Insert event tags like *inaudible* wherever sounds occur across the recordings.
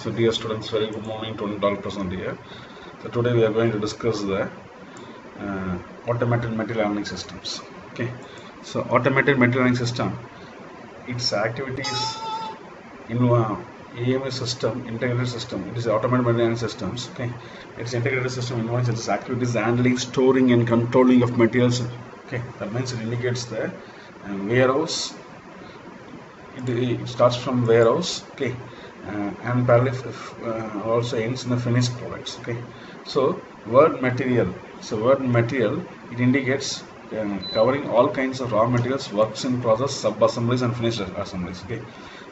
So dear students, very good morning, 20 percent here. So today we are going to discuss the uh, automated material handling systems. Okay, so automated material handling system, its activities in uh, AMS system, integrated system. It is automated material handling systems. Okay, its integrated system involves its activities handling, storing, and controlling of materials. Okay, that means it indicates the uh, warehouse. It, it starts from warehouse. Okay, uh, and parallel uh, also ends in the finished products okay? So word material. So word material it indicates uh, covering all kinds of raw materials works in process sub assemblies and finished assemblies okay?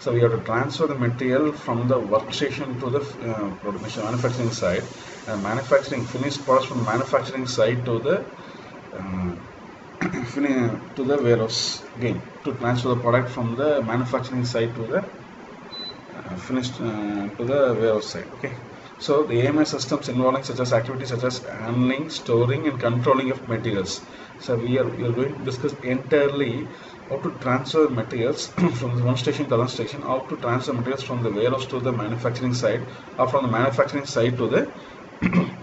So we have to transfer the material from the workstation to the uh, manufacturing side and manufacturing finished products from manufacturing side to the *coughs* to the warehouse again to transfer the product from the manufacturing side to the uh, finished uh, to the warehouse side okay? So the AMS systems involving such as activities such as handling storing and controlling of materials. So we are, we are going to discuss entirely how to transfer materials *clears throat* from one station to another station how to transfer materials from the warehouse to the manufacturing side or from the manufacturing side to the *clears throat*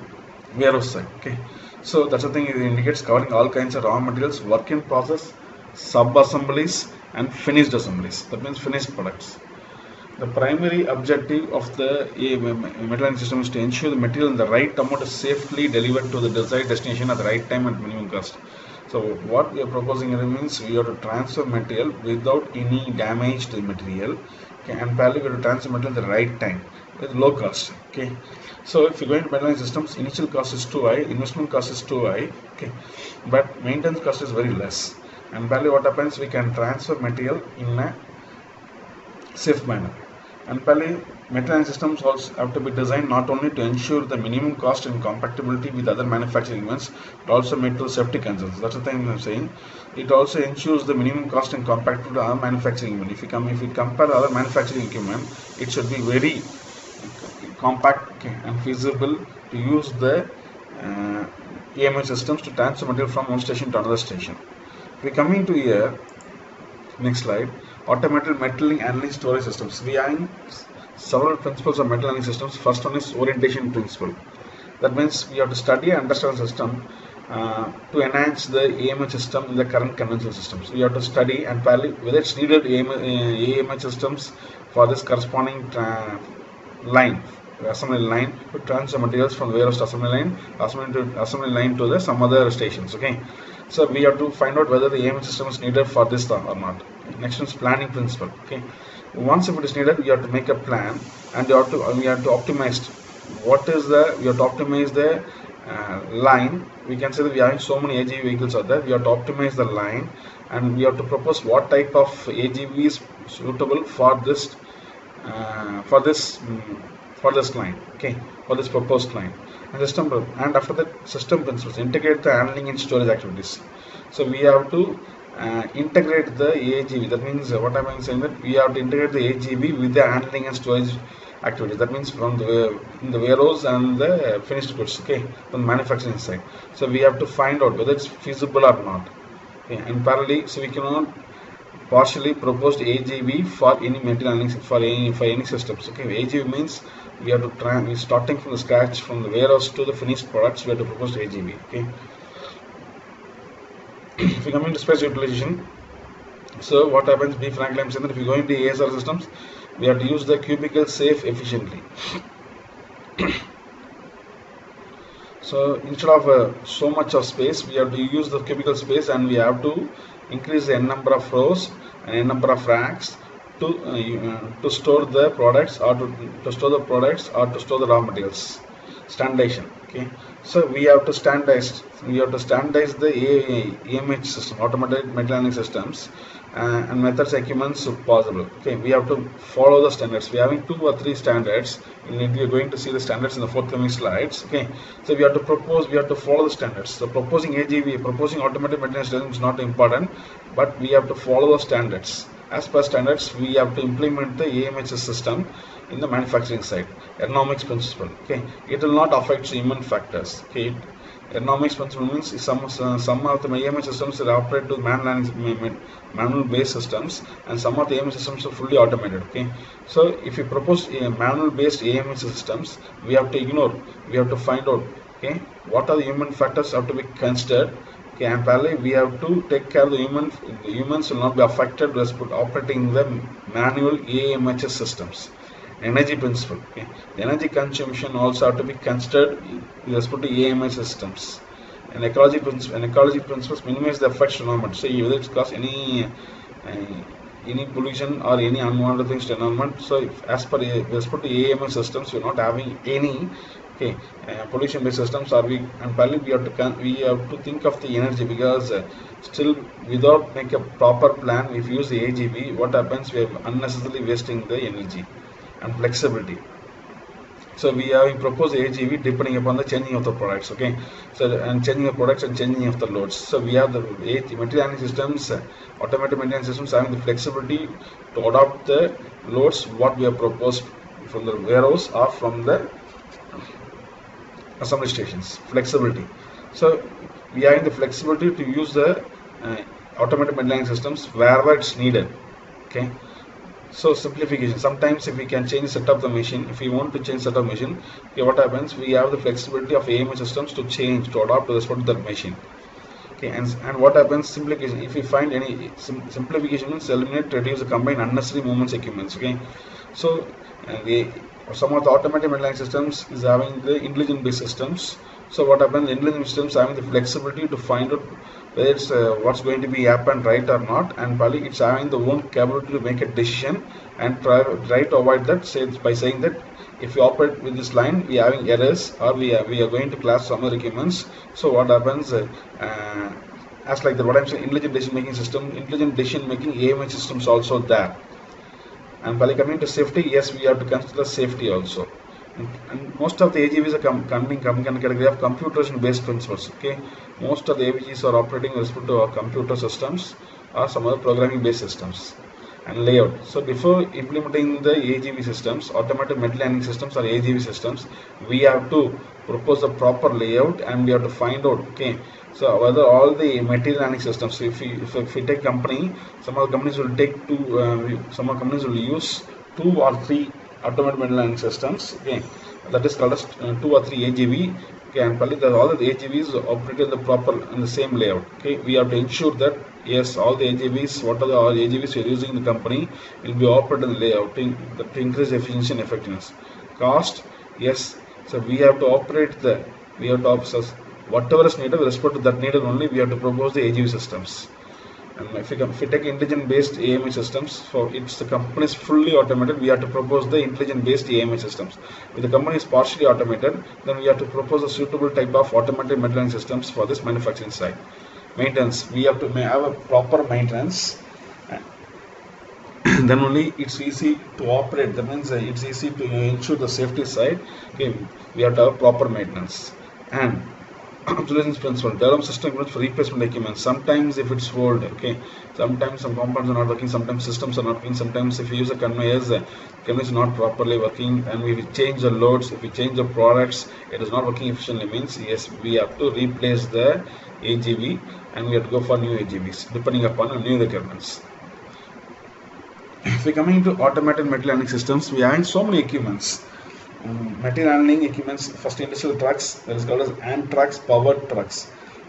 warehouse side okay? So that's the thing it indicates covering all kinds of raw materials work in process sub assemblies and finished assemblies. That means finished products the primary objective of the metal system is to ensure the material in the right amount is safely delivered to the desired destination at the right time at minimum cost. So what we are proposing here means we have to transfer material without any damage to the material and parallel we have to transfer material at the right time with low cost. Okay. So if you go into metal systems, initial cost is too high, investment cost is too high, okay, but maintenance cost is very less. And parallel what happens, we can transfer material in a safe manner. And parallel metal systems also have to be designed not only to ensure the minimum cost and compatibility with other manufacturing events, but also made to safety concerns. That's the thing I'm saying. It also ensures the minimum cost and compatibility with other manufacturing equipment. If you come, if you compare other manufacturing equipment, it should be very compact and feasible to use the uh, systems to transfer material from one station to another station. We coming to here, next slide automated metal annealing storage systems. We have several principles of metal handling systems. First one is orientation principle. That means we have to study and understand the system uh, to enhance the AMH system in the current conventional systems. We have to study and parallel whether it's needed AMH uh, systems for this corresponding uh, line assembly line to transfer materials from the warehouse assembly line assembly to assembly line to the some other stations okay so we have to find out whether the AMH system is needed for this or not next one is planning principle okay? Once if it is needed we have to make a plan and we have to we have to optimize. What is the we have to optimize the uh, line. We can say that we are having so many AGV vehicles out there. We have to optimize the line and we have to propose what type of AGV is suitable for this uh, for this um, for this line okay? For this proposed line and system and after that system principles integrate the handling and storage activities. So we have to uh, integrate the AGV. That means uh, what am saying that we have to integrate the AGV with the handling and storage activities. That means from the the warehouse and the finished goods. Okay, from manufacturing side. So we have to find out whether it's feasible or not. Okay, and parallelly, so we cannot partially proposed AGV for any material handling for any for any systems. Okay, AGV means we have to try starting from the scratch from the warehouse to the finished products. We have to propose AGV. Okay if you come into space utilization so what happens i'm saying that if you go into asr systems we have to use the cubicle safe efficiently. *coughs* So instead of uh, so much of space we have to use the cubicle space and we have to increase the n number of rows and n number of racks to uh, to store the products or to, to store the products or to store the raw materials. Standardization okay so we have to standardize we have to standardize the AMH system automated metal handling systems uh, and methods equipments if possible. Okay we have to follow the standards. We are having two or three standards. And we are going to see the standards in the forthcoming slides. Okay so we have to propose we have to follow the standards. So proposing AGV proposing automated metal system is not important but we have to follow the standards. As per standards we have to implement the AMH system in the manufacturing side ergonomics principle okay? It will not affect human factors okay? Ergonomics principle means some uh, some of the AMS systems are operate to manual manual based systems and some of the AMS systems are fully automated okay? So if you propose a manual based AMS systems we have to ignore we have to find out okay? What are the human factors have to be considered okay? And parallelly we have to take care of the human the humans will not be affected with operating the manual AMHS systems energy principle okay? The energy consumption also have to be considered with respect to AMS systems. And ecology principle and ecology principles minimize the effects to environment. So whether it cause any uh, any pollution or any unwanted things to environment so if, as per with respect to AMS systems we're not having any okay uh, pollution based systems are we and probably we have to we have to think of the energy because uh, still without make a proper plan if you use the AGV what happens we are unnecessarily wasting the energy and flexibility. So we have proposed AGV depending upon the changing of the products okay? So and changing of products and changing of the loads. So we have the material handling systems automated maintenance systems having the flexibility to adopt the loads what we have proposed from the warehouse or from the assembly stations. Flexibility. So we are in the flexibility to use the uh, automated maintenance systems wherever it's needed okay so simplification. Sometimes if we can change set up the machine if we want to change set of machine okay, what happens? We have the flexibility of AMS systems to change to adapt to spot of that machine. Okay and, and what happens? Simplification. If we find any sim simplification means eliminate reduce combine unnecessary movements equipments okay? So uh, the some of the automated maintenance systems is having the intelligent based systems so what happens in intelligent systems having the flexibility to find out whether it's uh, what's going to be happen right or not and probably it's having the own capability to make a decision and try, try to avoid that say by saying that if we operate with this line we are having errors or we are, we are going to class some other documents so what happens uh, uh, as like the what I'm saying intelligent decision making system intelligent decision making AMH systems also there. And while coming to safety yes we have to consider safety also and, most of the AGVs are com coming coming in category of computation based principles okay? Most of the AVGs are operating with respect to computer systems or some other programming based systems and layout. So before implementing the AGV systems automated material handling systems or AGV systems we have to propose a proper layout and we have to find out okay? So whether all the material handling systems if we if, if we take company some of the companies will take two uh, some of the companies will use two or three automated material handling systems. Okay that is called as uh, two or three AGV okay and probably the, all the AGVs operate in the proper in the same layout. Okay we have to ensure that yes all the AGVs what are the all AGVs we are using in the company will be operated in the layout to, to increase efficiency and effectiveness. Cost yes so we have to operate the we have to whatever is needed. With respect to that needed only we have to propose the AGV systems and if we, if we take intelligent based AMI systems for it's the company is fully automated we have to propose the intelligent based AMI systems. If the company is partially automated then we have to propose a suitable type of automated maintenance systems for this manufacturing side maintenance we have to have a proper maintenance. *coughs* Then only it's easy to operate. That means uh, it's easy to ensure the safety side. Okay we have to have proper maintenance. And obsolescence principle develop system for replacement equipment sometimes if it's old okay sometimes some components are not working sometimes systems are not working sometimes if you use a conveyors the is not properly working and we change the loads. If we change the products it is not working efficiently means yes we have to replace the AGV and we have to go for new AGVs depending upon new requirements. If we coming to automated material handling systems we having so many equipments um, material handling equipments first industrial trucks that is called as hand trucks powered trucks.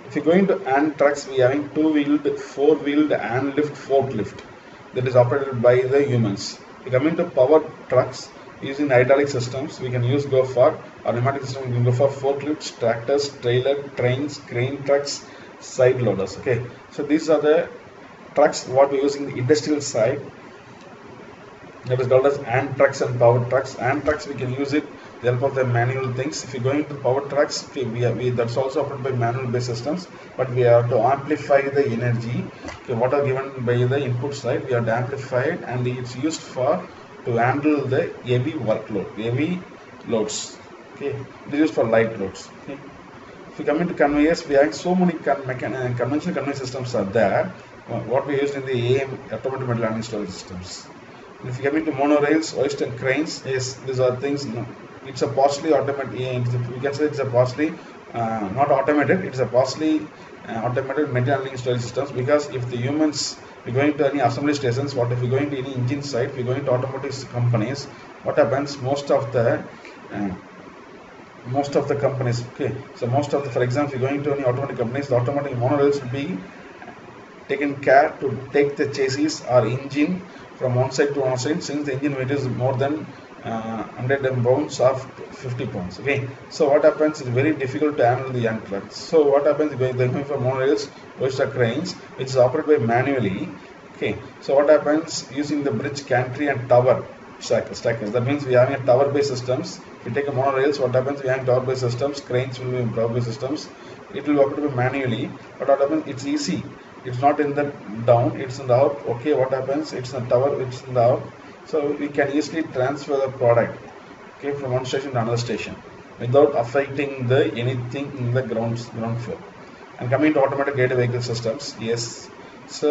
If you go into trucks we are having two wheeled four wheeled hand lift forklift that is operated by the humans. We come into powered trucks using hydraulic systems. We can use go for or pneumatic system we can go for forklifts tractors trailer trains crane trucks side loaders okay? So these are the trucks what we use in the industrial side that is called as trucks and power trucks. Trucks we can use it. The help of the manual things. If you go into power trucks okay, we, we that's also operated by manual based systems but we have to amplify the energy. Okay, what are given by the input side we have to amplify it and it's used for to handle the heavy workload heavy loads. Okay? It is used for light loads. Okay? If we come into conveyors we have so many con uh, conventional conveyor systems are there. What we used in the AM automated metal handling storage systems if you come into monorails, and cranes, yes, these are things, no, it's a partially automated, we can say it's a partially uh, not automated. It's a partially uh, automated material handling storage systems because if the humans we're going to any assembly stations, what if we're going to any engine site, we're going to automotive companies, what happens? Most of the uh, most of the companies, okay, so most of the, for example, if you're going to any automotive companies, the automotive monorails will be taken care to take the chassis or engine from one side to one side since the engine weight is more than uh, 100 pounds of 50 pounds. Okay. So what happens is very difficult to handle the young trucks so what happens is they're going for monorails oyster cranes which is operated by manually. Okay. So what happens using the bridge gantry and tower stackers. That means we having a tower based systems. If you take a monorails what happens we have tower based systems cranes will be in tower based systems. It will operate manually. But what happens it's easy it's not in the down it's in the up okay what happens? It's in the tower it's in the up so we can easily transfer the product okay from one station to another station without affecting the anything in the ground ground floor. And coming to automatic guided vehicle systems yes so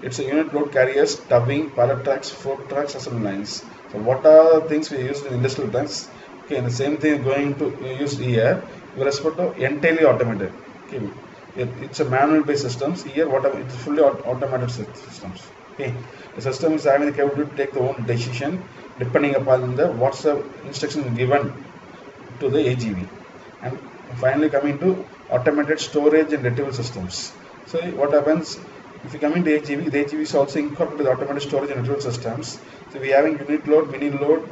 it's a unit load carriers towing pallet trucks fork trucks assembly lines. So what are the things we use in industrial plants okay and the same thing going to use here. With respect to entirely automated okay it, it's a manual based systems. Here whatever it's fully automated systems. Okay? The system is having the capability to take the own decision depending upon the what's the instruction given to the AGV and finally coming to automated storage and retrieval systems. So what happens if you come into AGV the AGV is also incorporated with automated storage and retrieval systems. So we having unit load mini load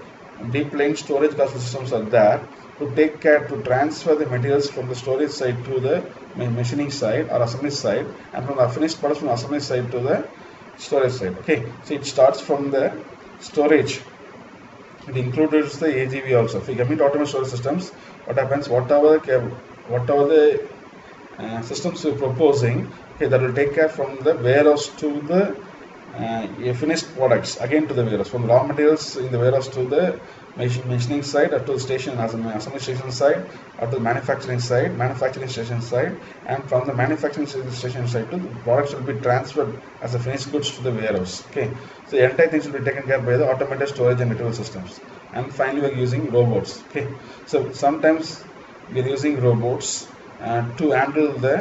deep lane storage control systems are there to take care to transfer the materials from the storage side to the machining side or assembly side and from the finished products from the assembly side to the storage side okay so it starts from the storage. It includes the AGV also. If you come into automated storage systems what happens? Whatever whatever the uh, systems you're proposing okay that will take care from the warehouse to the uh, finished products again to the warehouse from raw materials in the warehouse to the machining side or to the station as an assembly station side or to the manufacturing side manufacturing station side and from the manufacturing station side to the products will be transferred as a finished goods to the warehouse okay? So the entire things will be taken care by the automated storage and retrieval systems. And finally we are using robots okay? So sometimes we are using robots uh, to handle the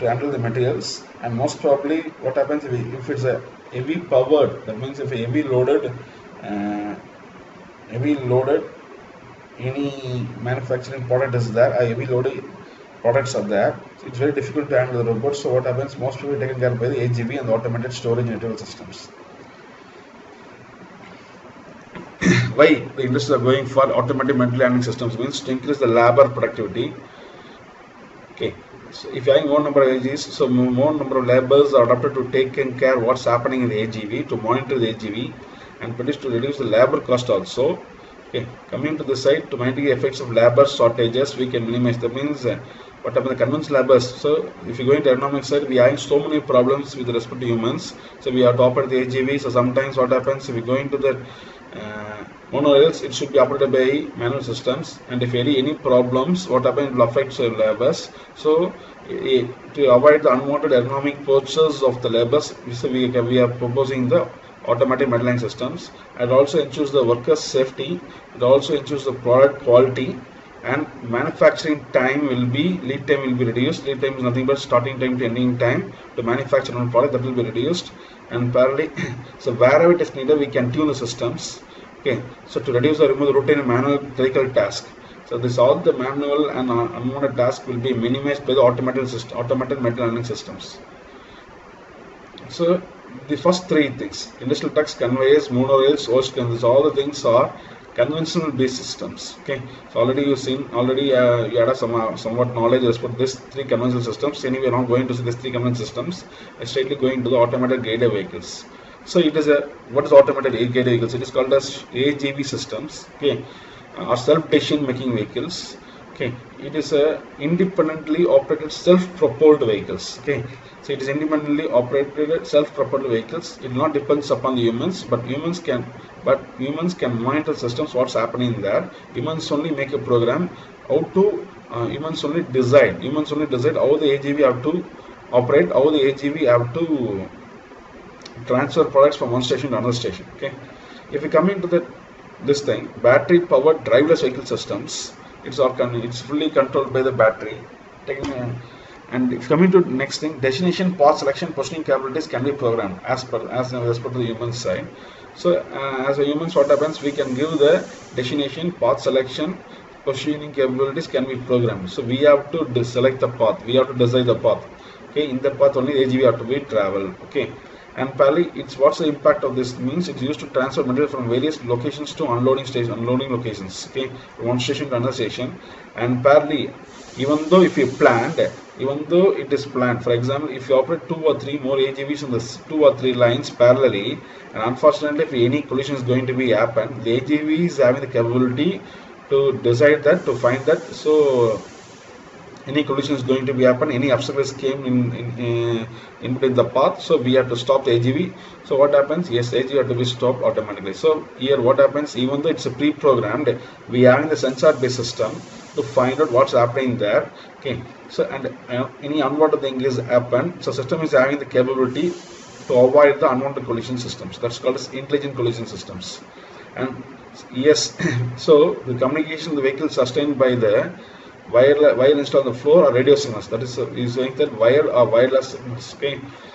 to handle the materials and most probably what happens if, if it's a heavy powered that means if a heavy loaded uh, heavy loaded. Any manufacturing product is there. A heavy loaded products are there. It's very difficult to handle the robots. So what happens? Most people taken care of by the AGV and the automated storage retrieval systems. *coughs* Why the industry are going for automatic material handling systems means to increase the labor productivity. Okay. So if you have more number of AGVs, so more number of laborers are adapted to taking care what's happening in the AGV, to monitor the AGV and produce to reduce the labor cost also. Okay, coming to the side to mitigate the effects of labor shortages, we can minimize. the means uh, what about the conventional labors? So if you go into economic side, we having so many problems with respect to humans. So we have to operate the AGV. So sometimes what happens if we go into the uh, monorails, it should be operated by manual systems. And if any any problems, what happens it will affect the labors. So eh, to avoid the unwanted economic purchase of the labors, so we, we are proposing the automatic metal systems. It also ensures the workers' safety. It also ensures the product quality. And manufacturing time will be lead time will be reduced. Lead time is nothing but starting time to ending time. To manufacture one product that will be reduced. And parallelly *coughs* so wherever it is needed we can tune the systems. Okay. So to reduce or remove the routine manual clerical task. So this all the manual and uh, unwanted task will be minimized by the automated system automated metal handling systems. So the first three things industrial trucks conveyors monorails ocean all the things are conventional based systems okay? So already you've seen already uh, you had some uh, somewhat knowledge about this three conventional systems. Anyway i'm not going to see these three conventional systems. I'm straightly going to the automated guided vehicles. So it is a what is automated guided vehicles? It is called as agv systems okay? Uh, self decision making vehicles okay? It is a independently operated self-propelled vehicles okay so it is independently operated self-propelled vehicles. It not depends upon the humans but humans can but humans can monitor systems what's happening there. Humans only make a program how to uh, humans only decide humans only decide how the agv have to operate how the agv have to transfer products from one station to another station okay? If we come into the this thing battery powered driverless vehicle systems it's all it's fully controlled by the battery. Taking uh, and coming to next thing destination path selection positioning capabilities can be programmed as per as, as per the human side. So uh, as a human, what happens we can give the destination path selection positioning capabilities can be programmed. So we have to select the path. We have to decide the path. Okay in the path only AGV have to be travel okay and parallelly it's what's the impact of this means it's used to transfer material from various locations to unloading station unloading locations. Okay one station to another station. And parallelly even though if you planned even though it is planned for example if you operate two or three more AGVs on the two or three lines parallelly and unfortunately if any collision is going to be happen the AGV is having the capability to decide that to find that. So any collision is going to be happen any obstacles came in in, uh, in between the path so we have to stop the AGV so what happens? Yes AGV have to be stopped automatically. So here what happens? Even though it's a pre-programmed we are in the sensor based system to find out what's happening there. Okay. So and uh, any unwanted thing is happen so system is having the capability to avoid the unwanted collision systems. That's called as intelligent collision systems. And yes *coughs* so the communication the vehicle sustained by the wire wire installed on the floor or radio signals. That is uh, is saying that wire or wireless signals. Okay.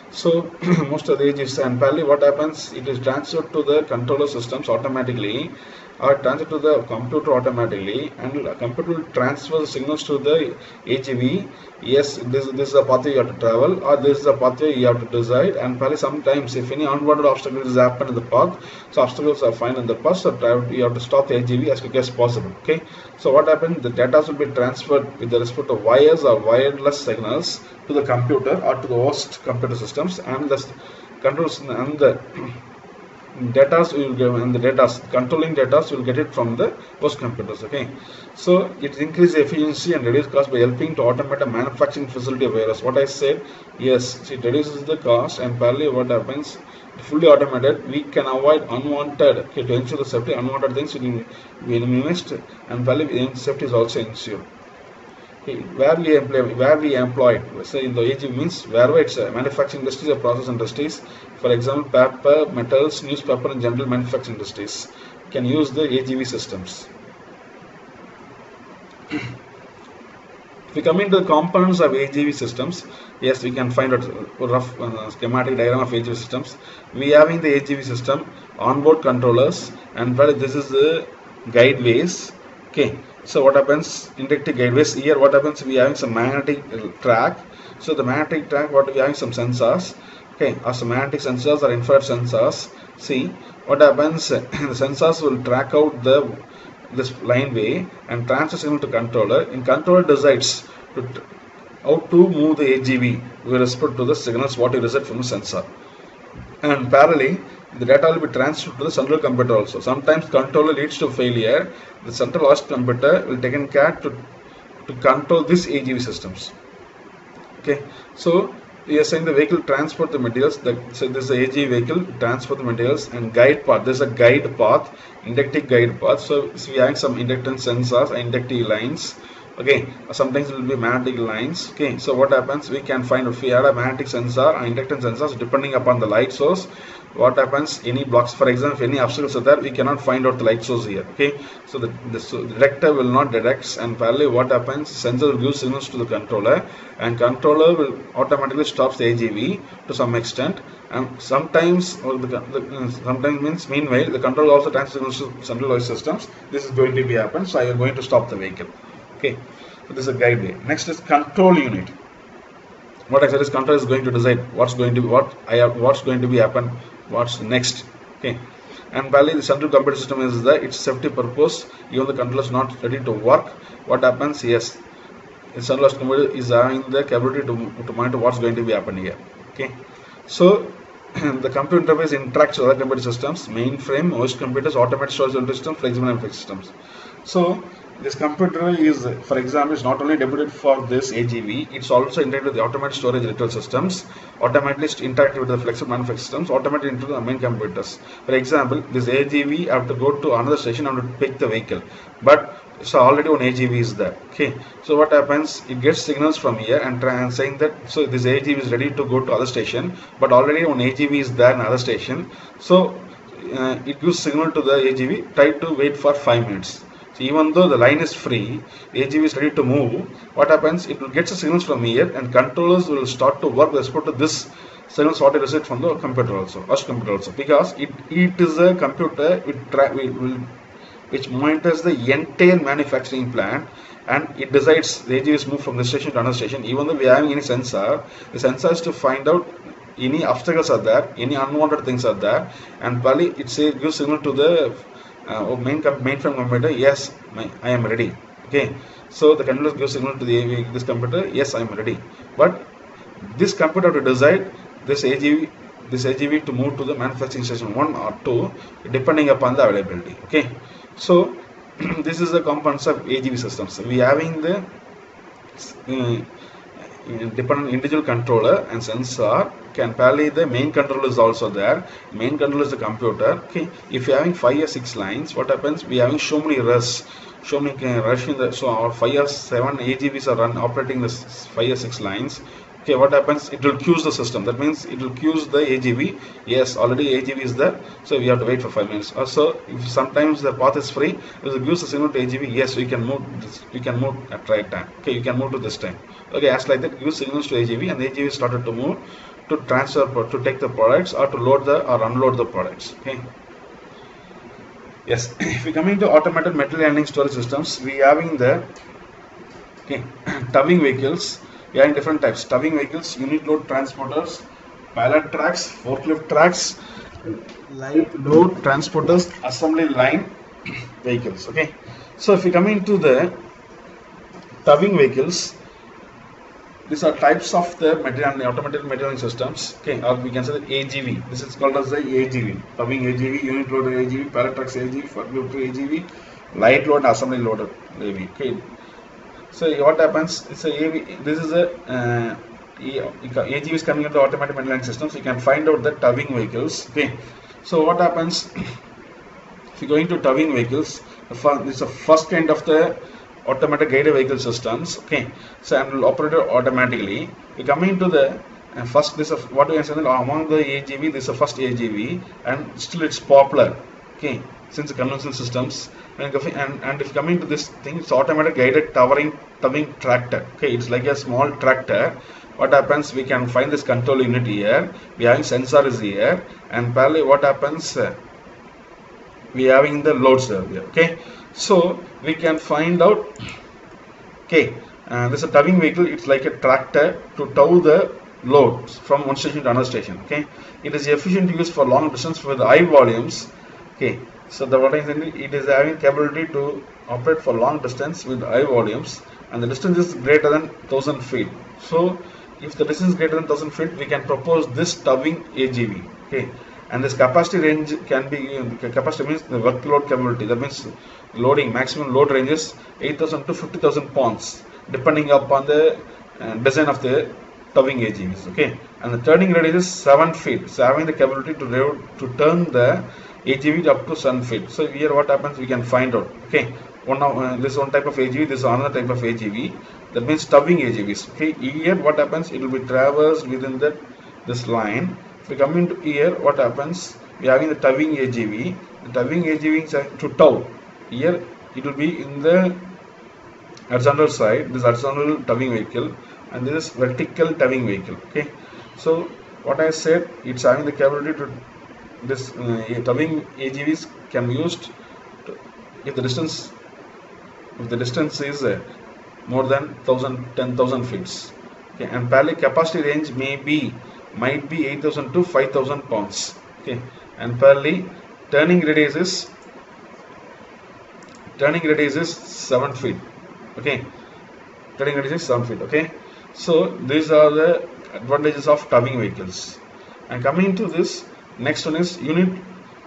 So *coughs* most of the AGVs and parallelly what happens it is transferred to the controller systems automatically or transferred to the computer automatically and computer will transfer the signals to the AGV yes this, this is the pathway you have to travel or this is the pathway you have to decide and probably sometimes if any unwanted obstacles happen in the path so obstacles are found in the path so you have to stop the AGV as quick as possible okay? So what happens the data will be transferred with the respect to wires or wireless signals to the computer or to the host computer systems and the controls and the data you will get and the data controlling data you will get it from the host computers okay? So it increases efficiency and reduce cost by helping to automate a manufacturing facility of what i said yes it reduces the cost and parallelly what happens fully automated we can avoid unwanted okay, to ensure the safety unwanted things will be minimized and parallelly safety is also ensured where we employ where we employ say in the AG means wherever it's a manufacturing industries or process industries. For example paper metals newspaper and general manufacturing industries can use the AGV systems. If we come into the components of AGV systems yes we can find a rough uh, schematic diagram of AGV systems. We having the AGV system onboard controllers and this is the guideways. Okay so what happens? Inductive guideways. Here what happens? We having some magnetic uh, track. So the magnetic track what we having? Some sensors. Okay or some magnetic sensors or infrared sensors. See what happens? *coughs* The sensors will track out the this line way and transfer signal to controller. And controller decides to how to move the AGV with respect to the signals what you receive from the sensor. And parallelly the data will be transferred to the central computer also. Sometimes controller leads to failure. The central host computer will take in care to, to control this AGV systems. Okay, so we are saying the vehicle transport the materials. The, so this is the AGV vehicle transport the materials and guide path. There's a guide path, inductive guide path. So, so we have some inductance sensors, inductive lines okay sometimes it will be magnetic lines okay so what happens we can find if we add a magnetic sensor or inductance sensors depending upon the light source what happens? Any blocks for example any obstacles are there we cannot find out the light source here okay? So the, the, so detector will not detect and parallelly what happens? Sensor will give signals to the controller and controller will automatically stops the AGV to some extent and sometimes or the, the, sometimes means meanwhile the controller also transfers signals to centralized systems. This is going to be happen so I am going to stop the vehicle okay? So this is a guide way. Next is control unit. What I said is control is going to decide what's going to be what I have what's going to be happen what's next? Okay. And finally the central computer system is the its safety purpose even the controller is not ready to work. What happens? Yes. The central computer is having the capability to, to monitor what's going to be happening here. Okay. So *clears throat* the computer interface interacts with other computer systems mainframe host computers automated storage systems flexible and fixed systems. So this computer is, for example, is not only debuted for this AGV, it's also integrated with the automated storage retrieval systems, automatically interact with the flexible manufacturing systems, automatically into the main computers. For example, this AGV have to go to another station I and to pick the vehicle, but so already one AGV is there. Okay, so what happens? It gets signals from here and, and saying that so this AGV is ready to go to other station, but already one AGV is there in other station. So uh, it gives signal to the AGV. Try to wait for five minutes So even though the line is free, AGV is ready to move. What happens? It will get the signals from here, and controllers will start to work with respect to this signals what it receives from the computer also, us computer also, because it it is a computer which, will, which monitors the entire manufacturing plant and it decides the AGV is moved from this station to another station. Even though we are having any sensor, the sensor is to find out any obstacles are there, any unwanted things are there, and probably it gives signal to the uh, main mainframe computer. Yes, my, I am ready. Okay, so the controller gives signal to the this computer. Yes, I am ready. But this computer to decide this AGV this AGV to move to the manufacturing station 1 or 2 depending upon the availability okay so *clears throat* this is the components of AGV systems we having the uh, dependent individual controller and sensor can parallel the main controller is also there. Main controller is the computer. Okay if you're having five or six lines what happens? We having so many rush so many rush in the so our five or seven agvs are run operating the five or six lines okay what happens? It will queue the system. That means it will queue the agv yes already agv is there so we have to wait for five minutes. Uh, also if sometimes the path is free it will give the signal to agv yes we can move this, we can move at right time. Okay you can move to this time. Okay as like that give signals to agv and agv started to move to transfer to take the products or to load the or unload the products. Okay. Yes *coughs* if we coming to automated material handling storage systems we having the okay *coughs* towing vehicles we have different types. Towing vehicles unit load transporters pallet trucks forklift trucks light load transporters assembly line vehicles okay? So if we come into the towing vehicles these are types of the material automated material systems okay? Or we can say the agv this is called as the agv towing agv unit load agv pallet trucks agv forklift agv light load assembly loader agv okay so what happens it's a AV, this is a uh, agv is coming into automatic material systems you can find out the towing vehicles okay? So what happens if you go into towing vehicles it's the first kind of the automatic guided vehicle systems okay? So and will operate automatically. We come into the uh, first this is what we can say among the agv this is the first agv and still it's popular okay since the conventional systems and, and, and if coming to this thing it's automatic guided towering towing tractor. Okay it's like a small tractor. What happens we can find this control unit here. We having sensor is here and parallel what happens uh, we having the loads here okay so we can find out okay uh, this is a towing vehicle. It's like a tractor to tow the load from one station to another station. Okay it is efficient to use for long distance with high volumes okay. So the what is it is having capability to operate for long distance with high volumes and the distance is greater than 1000 feet. So if the distance is greater than 1000 feet we can propose this towing agv okay. And this capacity range can be capacity means the workload capability. That means loading maximum load range is 8000 to 50000 pounds depending upon the uh, design of the towing AGVs okay. And the turning radius is 7 feet. So having the capability to to turn the AGV up to 7 feet so here what happens we can find out okay? One of uh, this one type of AGV this is another type of AGV that means towing AGVs okay here what happens it will be traversed within that this line. If we come into here what happens we are having the towing AGV the towing AGV is to tow. Here it will be in the horizontal side this horizontal towing vehicle and this is vertical towing vehicle okay? So what I said it's having the capability to this uh, towing AGVs can be used to, if the distance if the distance is uh, more than 1000 10000 feet. Okay and parallel capacity range may be might be 8000 to 5000 pounds. Okay and parallel turning radius is turning radius is 7 feet. Okay turning radius is 7 feet. Okay so these are the advantages of towing vehicles. And coming to this next one is unit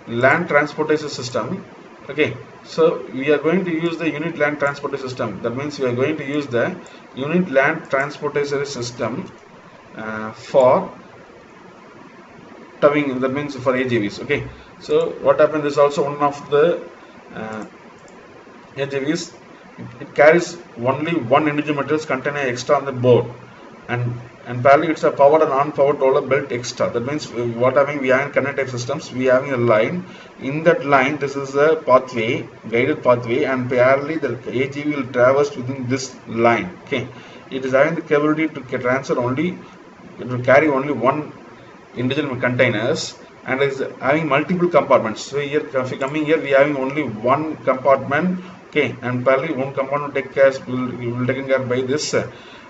land transportation system. Okay so we are going to use the unit land transportation system. That means we are going to use the unit land transportation system uh, for towing that means for AGVs okay so what happens is also one of the uh, it, it, carries only one individual materials containing extra on the board. And and parallel it's a powered and non-powered roller belt extra that means uh, what having we have in connect type systems we are having a line. In that line this is a pathway guided pathway and parallelly the AGV will traverse within this line okay? It is having the capability to transfer only it will carry only one individual containers and is having multiple compartments. So here coming here we are having only one compartment okay? And parallelly one compartment take care will, will taken care by this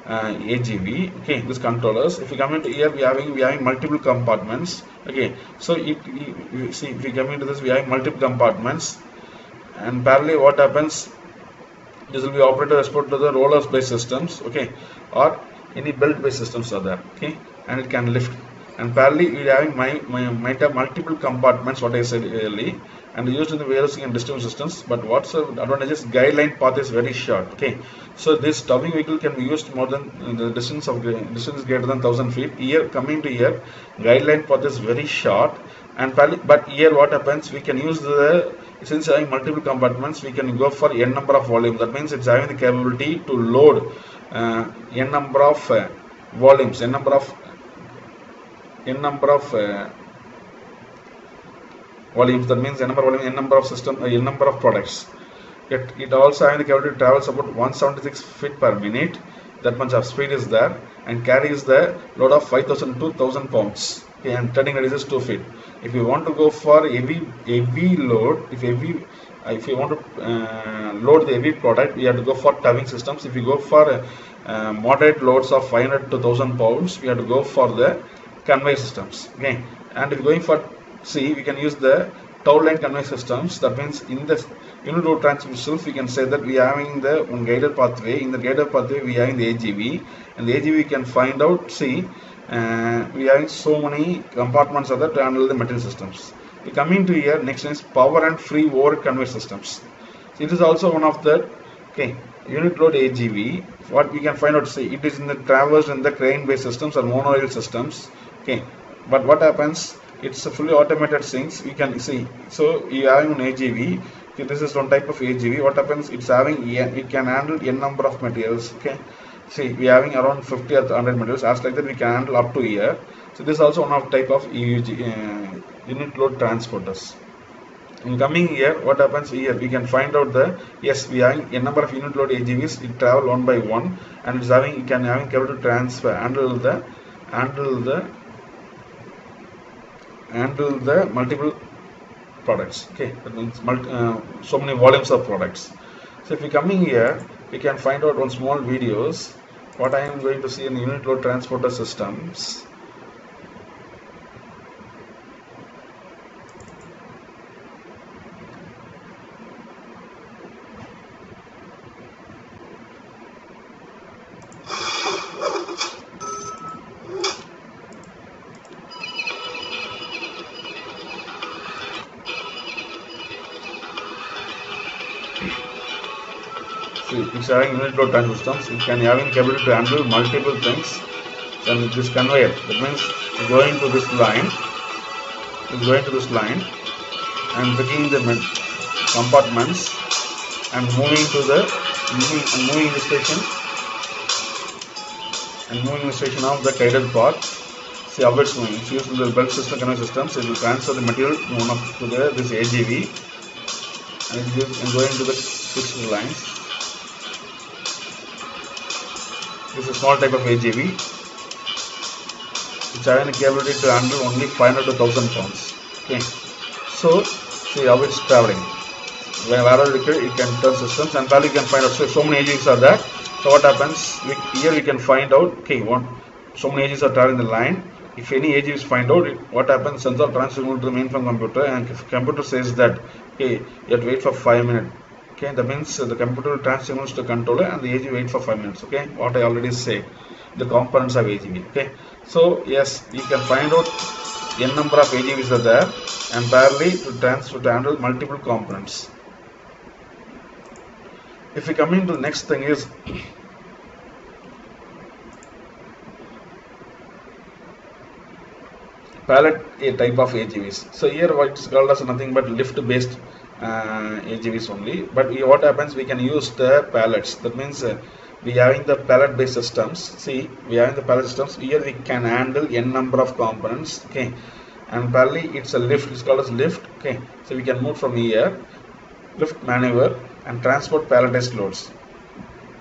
uh, AGV okay this controllers. If you come into here we having we having multiple compartments. Okay so it, you- you see if we come into this we having multiple compartments. And parallelly what happens? This will be operated as per to the rollers based systems. Okay or any belt based systems are there. Okay and it can lift. And parallelly we having my, my, might have multiple compartments what I said earlier and used in the warehousing and distribution systems but what's the advantages? Guideline path is very short okay? So this towing vehicle can be used more than the distance of distance greater than 1000 feet. Here coming to here guideline path is very short and but here what happens? We can use the since having multiple compartments we can go for n number of volumes that means it's having the capability to load uh, n number of uh, volumes n number of n number of uh, volumes that means n number of volume n number of system uh, n number of products. It, it also having the capability to travel about 176 feet per minute. That much of speed is there and carries the load of 5000 to 1000 pounds. Okay, and turning radius is 2 feet. If you want to go for heavy heavy load if heavy uh, if you want to uh, load the heavy product we have to go for towing systems. If you go for uh, uh, moderate loads of 500 to 1000 pounds we have to go for the conveyor systems. Okay and if going for see we can use the tow line conveyor systems. That means in the unit road transmissions we can say that we are having the one guided pathway. In the guided pathway we are in the AGV and the AGV can find out see uh, we are in so many compartments are there to handle the material systems. We coming to here next is power and free overhead conveyor systems. It is also one of the okay unit load AGV what we can find out see it is in the traverse and the crane based systems or monorail systems. Okay but what happens it's a fully automated things we can see. So you having an AGV okay, this is one type of AGV what happens it's having it can handle n number of materials okay? See we are having around 50 or 100 materials. As like that we can handle up to here so this is also one of type of EUG, uh, unit load transporters. In coming here what happens here we can find out the yes we having a number of unit load AGVs it travel one by one and it's having it can having capable to transfer handle the handle the handle the multiple products okay? That means multi, uh, so many volumes of products. So if we coming here we can find out on small videos what I am going to see in unit load transporter systems See, it's having unit load time systems. It can having capability to handle multiple things. And this conveyor, that means going to this line, it's going to this line, and picking the compartments and moving to the moving moving the station and moving the station of the guided path. See how it's moving. It's used in the belt system conveyor systems. It will transfer the material to one of to the this AGV and it and going to the fixed lines. This is a small type of AGV. It's a capability to handle only 500 to 1000 pounds. Okay. So, see how it's traveling. When wherever it, it can turn systems and probably you can find out. So, so many AGVs are there. So, what happens? We, here we can find out. Okay, one. So many AGVs are traveling the line. If any AGVs find out, it, what happens? Sensor transfer to the mainframe computer, and if computer says that, okay, you have to wait for five minutes. Okay, that means the computer will signals to controller and the AGV wait for 5 minutes. Okay, what I already said, the components of AGV. Okay, so yes, you can find out n number of AGVs are there and parallelly to transfer to handle multiple components. If we come into the next thing is pallet a type of AGVs. So here what is called as nothing but lift based uh, AGVs only. But we, what happens we can use the pallets. That means uh, we having the pallet based systems. See we having the pallet systems. Here we can handle n number of components okay? And parallelly it's a lift. It's called as lift okay? So we can move from here lift maneuver and transport palletized loads.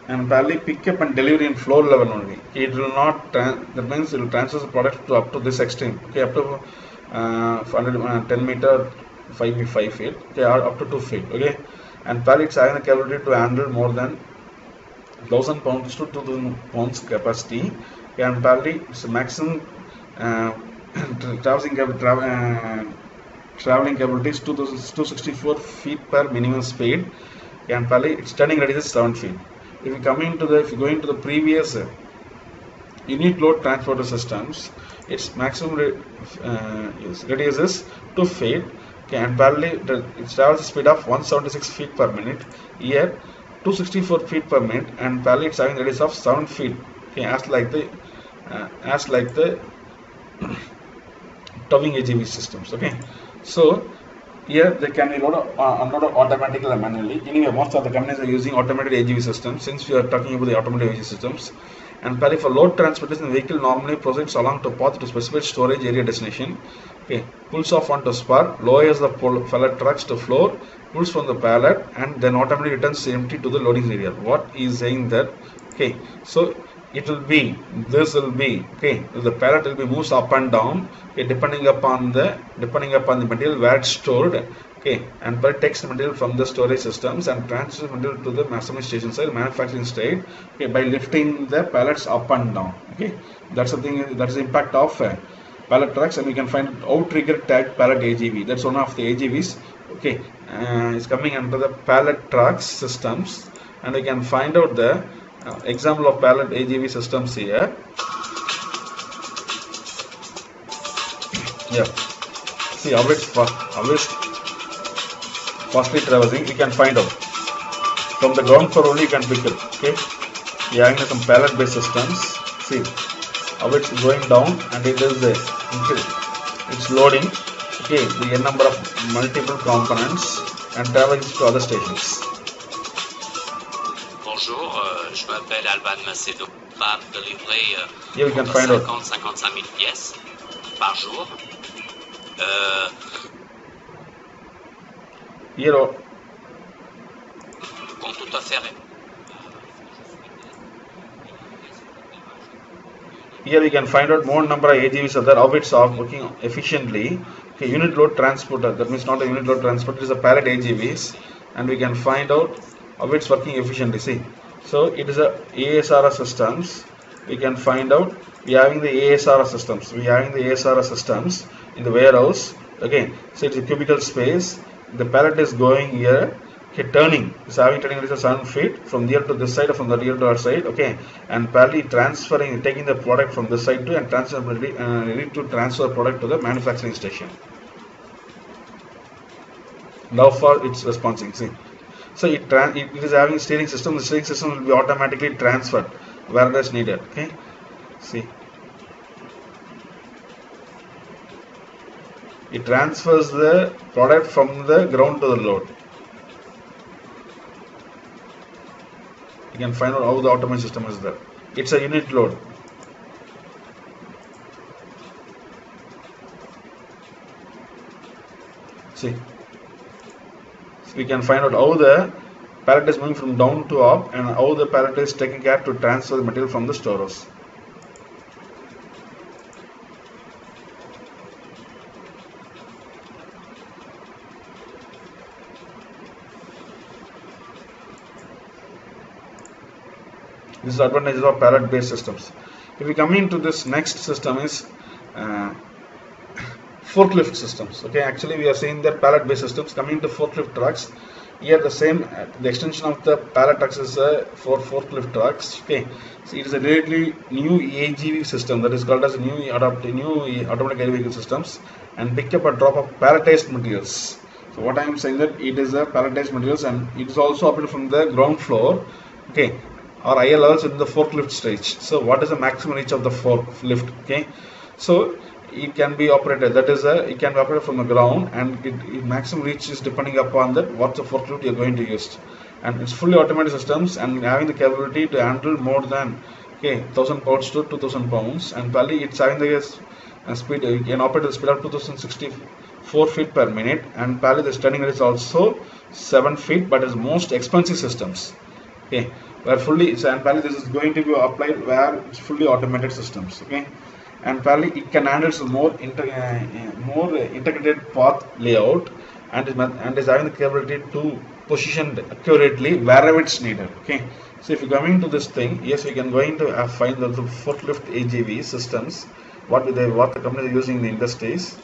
And parallelly pick up and delivery in floor level only. It will not that means it will transfer the product to up to this extreme, okay? Up to uh, 100, uh, 10 meter 5 5 feet okay or up to 2 feet okay? And pallets having the capability to handle more than 1000 pounds to 2000 pounds capacity. And pallets maximum uh, *clears throat* traveling, tra uh, traveling capability is 264 feet per minimum speed. And apparently its turning radius is 7 feet. If you come into the if you go into the previous uh, unit load transporter systems its maximum uh, radius is 2 feet okay, and parallel it travels speed of 176 feet per minute. Here 264 feet per minute and parallel it's having radius of 7 feet. Okay, as like the uh, as like the *coughs* towing AGV systems okay? So here they can be loaded uh, unloaded automatically manually. Anyway most of the companies are using automated AGV systems. Since we are talking about the automated AGV systems and parallel for load transportation vehicle normally proceeds along the path to specified storage area destination. Okay pulls off onto spur lowers the pallet trucks to floor pulls from the pallet and then automatically returns empty to the loading area. What is saying that? Okay so it will be this will be okay the pallet will be moves up and down. Okay, depending upon the depending upon the material where it's stored okay and takes the material from the storage systems and transfers material to the station side manufacturing state. Okay by lifting the pallets up and down. Okay that's the thing that's the impact of uh, pallet trucks and we can find out trigger tag pallet AGV that's one of the AGVs okay uh, it's coming under the pallet trucks systems and we can find out the uh, example of pallet AGV systems here. Yeah. See how it's how it's fastly traversing we can find out from the ground floor only you can pick it okay yeah having some pallet based systems see how it's going down and it is uh, it's loading okay the n number of multiple components and traveling to other stations Bonjour, euh, je m'appelle Alban Macedo. Capable de livrer euh, Here we can entre find out. 50 55 000 pièces par jour. Euh, here compte à fait. here we can find out more number of AGVs are there how it's are working efficiently. Okay unit load transporter that means not a unit load transporter it is a pallet AGVs and we can find out how it's working efficiently. See so it is a ASRS systems. We can find out we having the ASRS systems. We are having the ASRS systems in the warehouse. Okay so it's a cubicle space the pallet is going here. Okay turning. Is having turning radius of 7 feet from here to this side or from the here to our side. Okay and parallelly transferring taking the product from this side to and transfer ready, uh, ready to transfer product to the manufacturing station. Now for its responding see. So it it is having steering system. The steering system will be automatically transferred where it is needed. Okay see it transfers the product from the ground to the load. You can find out how the automation system is there. It's a unit load. See? So we can find out how the pallet is moving from down to up and how the pallet is taking care to transfer the material from the storehouse This is advantages of pallet based systems. If we come into this next system is uh, *coughs* forklift systems. Okay, actually we are seeing that pallet based systems coming to forklift trucks. Here the same, uh, the extension of the pallet trucks is uh, for forklift trucks. Okay, so it is a really new AGV system that is called as new adopt new automatic air vehicle systems and pick up a drop of palletized materials. So what I am saying that it is a palletized materials and it is also operated from the ground floor. Okay, or levels in the forklift stage. So what is the maximum reach of the forklift? Okay, so it can be operated. That is a it can be operated from the ground, and it, it maximum reach is depending upon that what the forklift you are going to use. and it's fully automated systems and having the capability to handle more than okay 1000 pounds to 2000 pounds and probably it's having the uh, speed you can operate the speed of 2064 feet per minute and probably the standing rate is also 7 feet but it's most expensive systems okay where fully and probably this is going to be applied where it's fully automated systems okay? And probably it can handle some more inter, uh, more integrated path layout and is, and is having the capability to position accurately wherever it's needed okay? So if you're coming to this thing yes we can going to uh, find the, forklift AGV systems what they what the company is using in the industries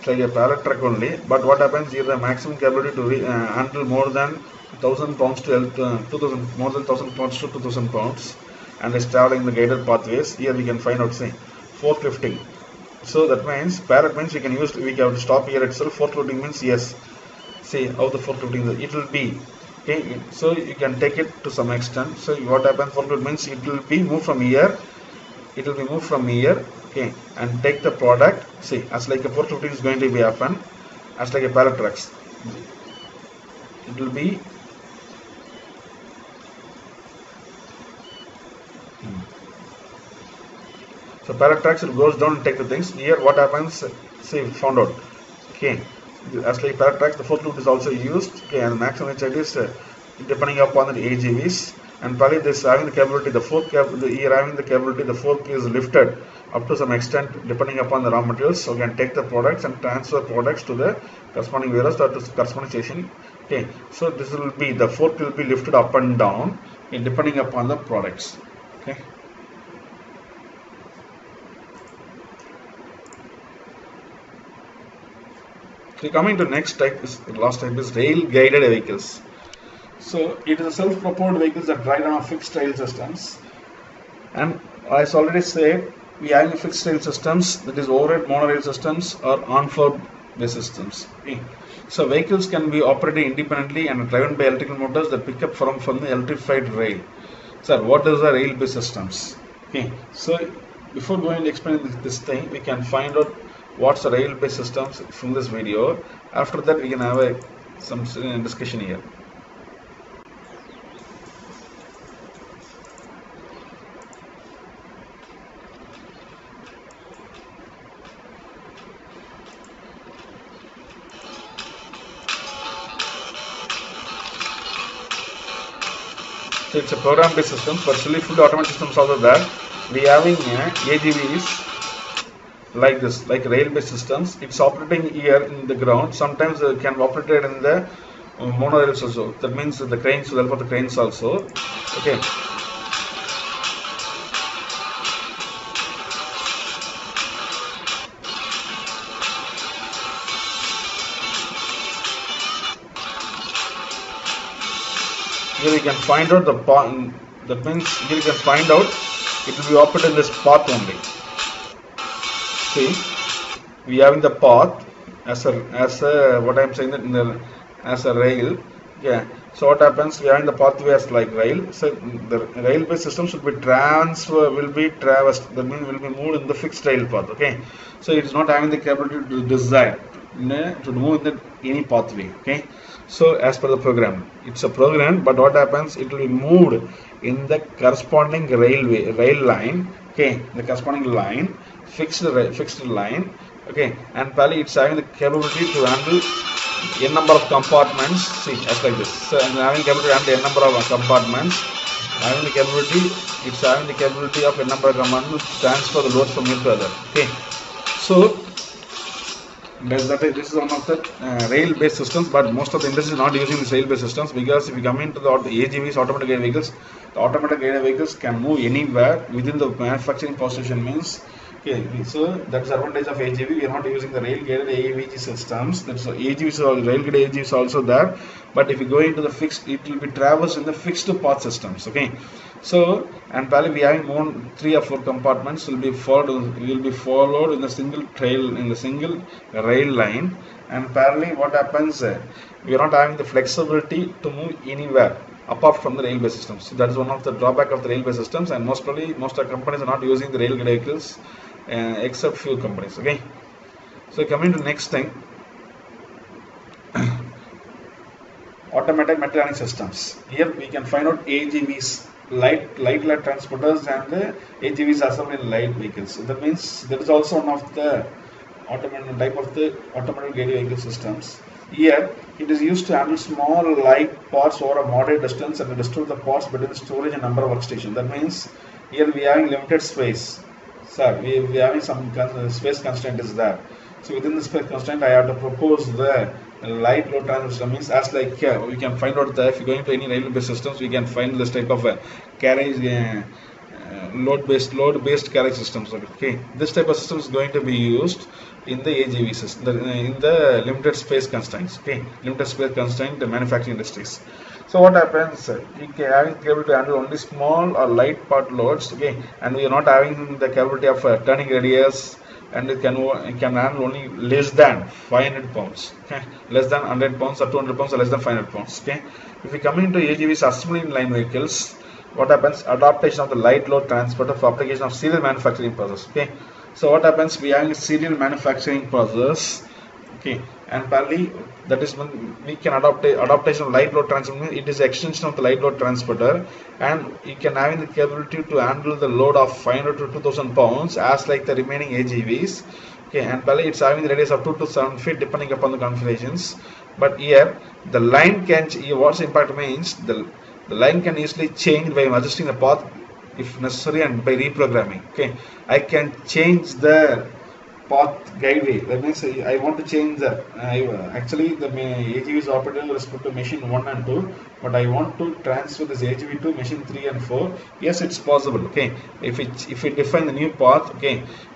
it's like a pallet truck only. But what happens here the maximum capability to re, uh, handle more than 1000 pounds to uh, 2000 more than 1000 pounds to 2000 pounds. And is traveling the guided pathways. Here we can find out say forklifting. So that means pallet means we can use we to stop here itself. Forklifting means yes see how the forklifting it will be. Okay so you can take it to some extent. So what happens forklift means it will be moved from here. It will be moved from here okay and take the product. See as like a forklifting is going to be happen as like a pallet trucks it will be so pallet trucks it goes down and take the things. Here what happens? See found out. Okay as like pallet trucks the forklift is also used. Okay and maximum height is uh, depending upon the AGVs and probably this having the capability the fork cap the here having the capability the fork is lifted up to some extent depending upon the raw materials. So we can take the products and transfer products to the corresponding warehouse or to corresponding station. Okay. So this will be the fork will be lifted up and down depending upon the products. Okay. Okay coming to next type is last type is rail guided vehicles. So it is a self-propelled vehicles that ride on a fixed rail systems. And as already said we have fixed rail systems that is overhead monorail systems or on-board based systems. Okay. so vehicles can be operated independently and driven by electrical motors that pick up from from the electrified rail. Sir what is the rail based systems? Okay so before going to explain this, this thing we can find out what's the rail based systems from this video. After that we can have a some uh, discussion here So it's a program-based system. Partially fully automated systems also there. We having uh, AGVs like this, like rail-based systems. It's operating here in the ground. Sometimes it can operate in the monorails also. That means the cranes will help for the cranes also. Okay. You can find out the path that here you can find out it will be operated in this path only. See we having the path as a as a what i'm saying that in the as a rail. Yeah. So what happens we having the pathway as like rail. So the railway system should be transfer will be traversed that means will be moved in the fixed rail path okay? So it is not having the capability to decide to move in the any pathway okay so as per the program it's a program but what happens it will be moved in the corresponding railway rail line okay the corresponding line fixed fixed line okay and probably it's having the capability to handle n number of compartments see as like this. So and having capability to handle n number of compartments having the capability it's having the capability of n number of compartments to transfer the loads from to other okay. So that is, this is one of the uh, rail based systems but most of the industry is not using these rail based systems because if you come into the, the AGVs automatic guided vehicles the automatic guided vehicles can move anywhere within the manufacturing position means okay so that's the advantage of AGV we are not using the rail guided AVG systems that's so AGVs are rail guided AGVs also there. But if you go into the fixed it will be traversed in the fixed path systems okay? So and probably we having more three or four compartments will be followed will be followed in the single trail in the single rail line. And parallelly what happens uh, we are not having the flexibility to move anywhere apart from the railway systems. So that is one of the drawback of the railway systems, and most probably most companies are not using the rail vehicles, Uh, except few companies. Okay. So coming to next thing, *coughs* automatic material systems. Here we can find out AGVs, light light light transporters, and the AGVs assembled in light vehicles. So that means that is also one of the automated type of the automated guided vehicle systems. Here it is used to handle small light parts over a moderate distance and distribute the parts between storage and number of workstation. That means here we are in limited space. Sir, we, we are having some con- space constraint is there. So within the space constraint, I have to propose the light load transfer. Means as like here, we can find out that if you're going to any railway systems, we can find this type of a carriage. Uh, uh, load based load based carriage systems okay this type of system is going to be used in the AGV system in the limited space constraints okay limited space constraint the manufacturing industries so what happens? You can having able to handle only small or light part loads okay and we are not having the capability of uh, turning radius and it can it can handle only less than 500 pounds okay? Less than 100 pounds or 200 pounds or less than 500 pounds okay? If we come into AGVs assembly line vehicles what happens? Adaptation of the light load transporter for application of serial manufacturing process okay? So what happens? We have a serial manufacturing process okay. And partly that is when we can adopt a adaptation of light load transporter it is extension of the light load transporter and it can have the capability to handle the load of 500 to 2000 pounds as like the remaining AGVs okay. And partly it's having the radius of 2 to 7 feet depending upon the configurations. But here the line can what's impact means the the line can easily change by adjusting the path if necessary and by reprogramming. Okay. I can change the path guideway. That means i want to change the I, actually the agv is operated with respect to machine 1 and 2 but i want to transfer this agv to machine 3 and 4 yes it's possible okay? If it if we define the new path okay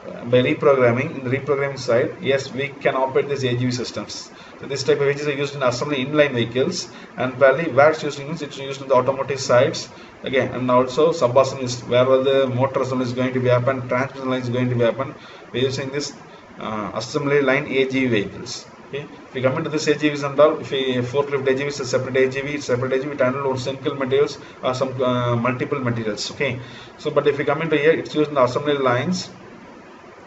uh, by reprogramming in the reprogramming side yes we can operate these agv systems. So this type of AGVs are used in assembly inline vehicles and probably where it's used in it's used in the automotive sides again and also sub-assemblies wherever the motor assembly is going to be happen, transmission line is going to be happen. We're using this uh, assembly line AGV vehicles. Okay. If we come into this AGVs and all, if we forklift AGV is a separate AGV, separate AGV, handle on single materials or some uh, multiple materials. Okay. So, but if we come into here, it's used in the assembly lines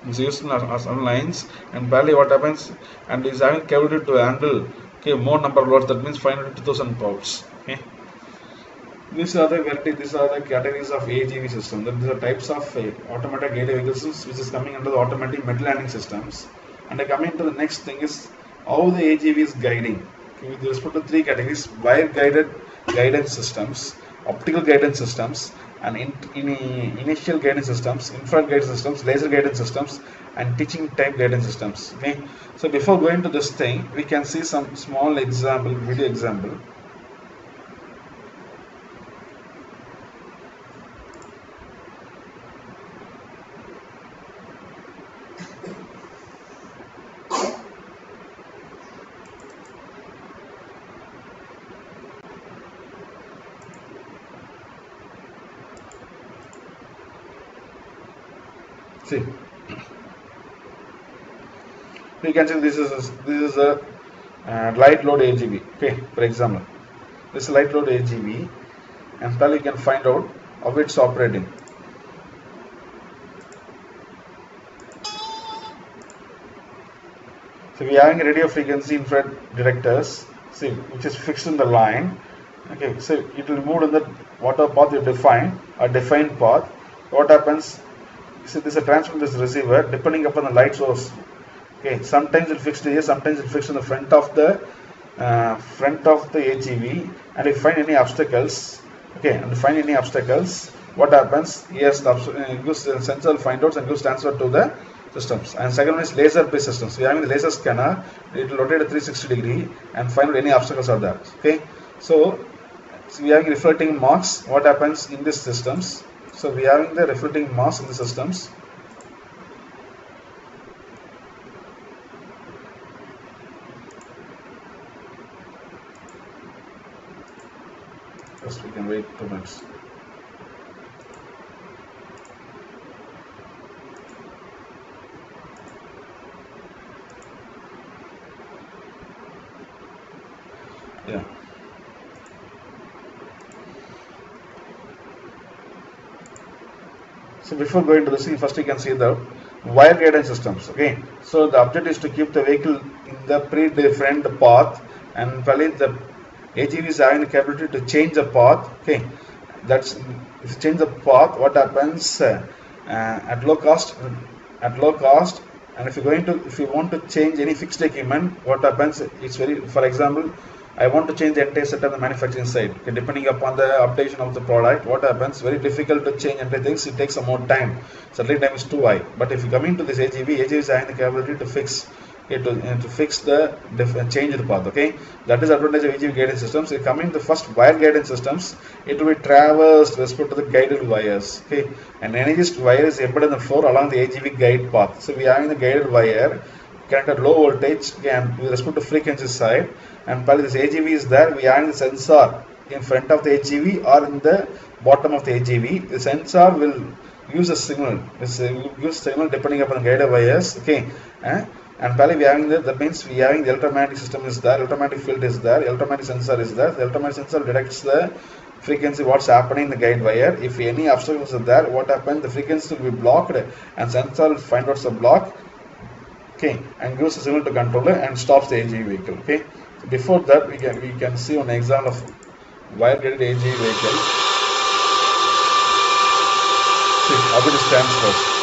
it's used in assembly lines and barely what happens and is having to handle okay more number of loads that means 500 to 2000 pounds these are the these are the categories of AGV system these are types of uh, automatic guided vehicles which is coming under the automatic metal handling systems and uh, coming to the next thing is how the AGV is guiding okay, with respect to three categories wire guided guidance systems optical guidance systems and in, in initial guidance systems, infrared guidance systems, laser guidance systems, and teaching type guidance systems. Okay. So before going to this thing, we can see some small example, video example. see you can see this is this is a uh, light load AGV okay for example this is light load AGV and then you can find out how it's operating. So we are having radio frequency infrared detectors see which is fixed in the line. Okay so it will move in the water path you define a defined path. What happens see this is a transfer this receiver depending upon the light source okay sometimes it fixed here sometimes it fixed in the front of the uh, front of the AGV and if find any obstacles okay and find any obstacles what happens? Yes the uh, sensor will find out and goes transfer to the systems. And second one is laser based systems. We are having the laser scanner. It will rotate at 360 degree and find out any obstacles are there. Okay so, so we are having reflecting marks. What happens in these systems? So we are having the reflecting marks in the systems. can. Yeah. So before going to the scene, first you can see the wire guidance systems. Okay. So the object is to keep the vehicle in the predefined path and validate the AGV is having the capability to change the path. Okay, that's change the path, what happens uh, uh, at low cost? At low cost, and if you're going to, if you want to change any fixed equipment, what happens? It's very, for example, I want to change the entire set of the manufacturing side. Okay, depending upon the updation of the product, what happens? Very difficult to change entire things. It takes some more time. Certainly time is too high. But if you come into this AGV, AGV is having the capability to fix it to, uh, to fix the diff- change the path. Okay, that is advantage of AGV guidance systems. If coming the first wire guidance systems, it will be traversed respect to the guided wires. Okay, and energized wire is embedded in the floor along the AGV guide path. So we are having the guided wire connected low voltage and with respect to frequency side and while this AGV is there we are in the sensor in front of the AGV or in the bottom of the AGV the sensor will use a signal this will use signal depending upon guided wires okay eh? And probably we having the, that means we are having the electromagnetic system is there electromagnetic field is there electromagnetic sensor is there. The electromagnetic sensor detects the frequency what's happening in the guide wire. If any obstacles are there what happens the frequency will be blocked and sensor will find out the block. Okay and gives a signal to controller and stops the AGV vehicle. Okay so before that we can we can see an example of wire guided AGV vehicle. See how it stands first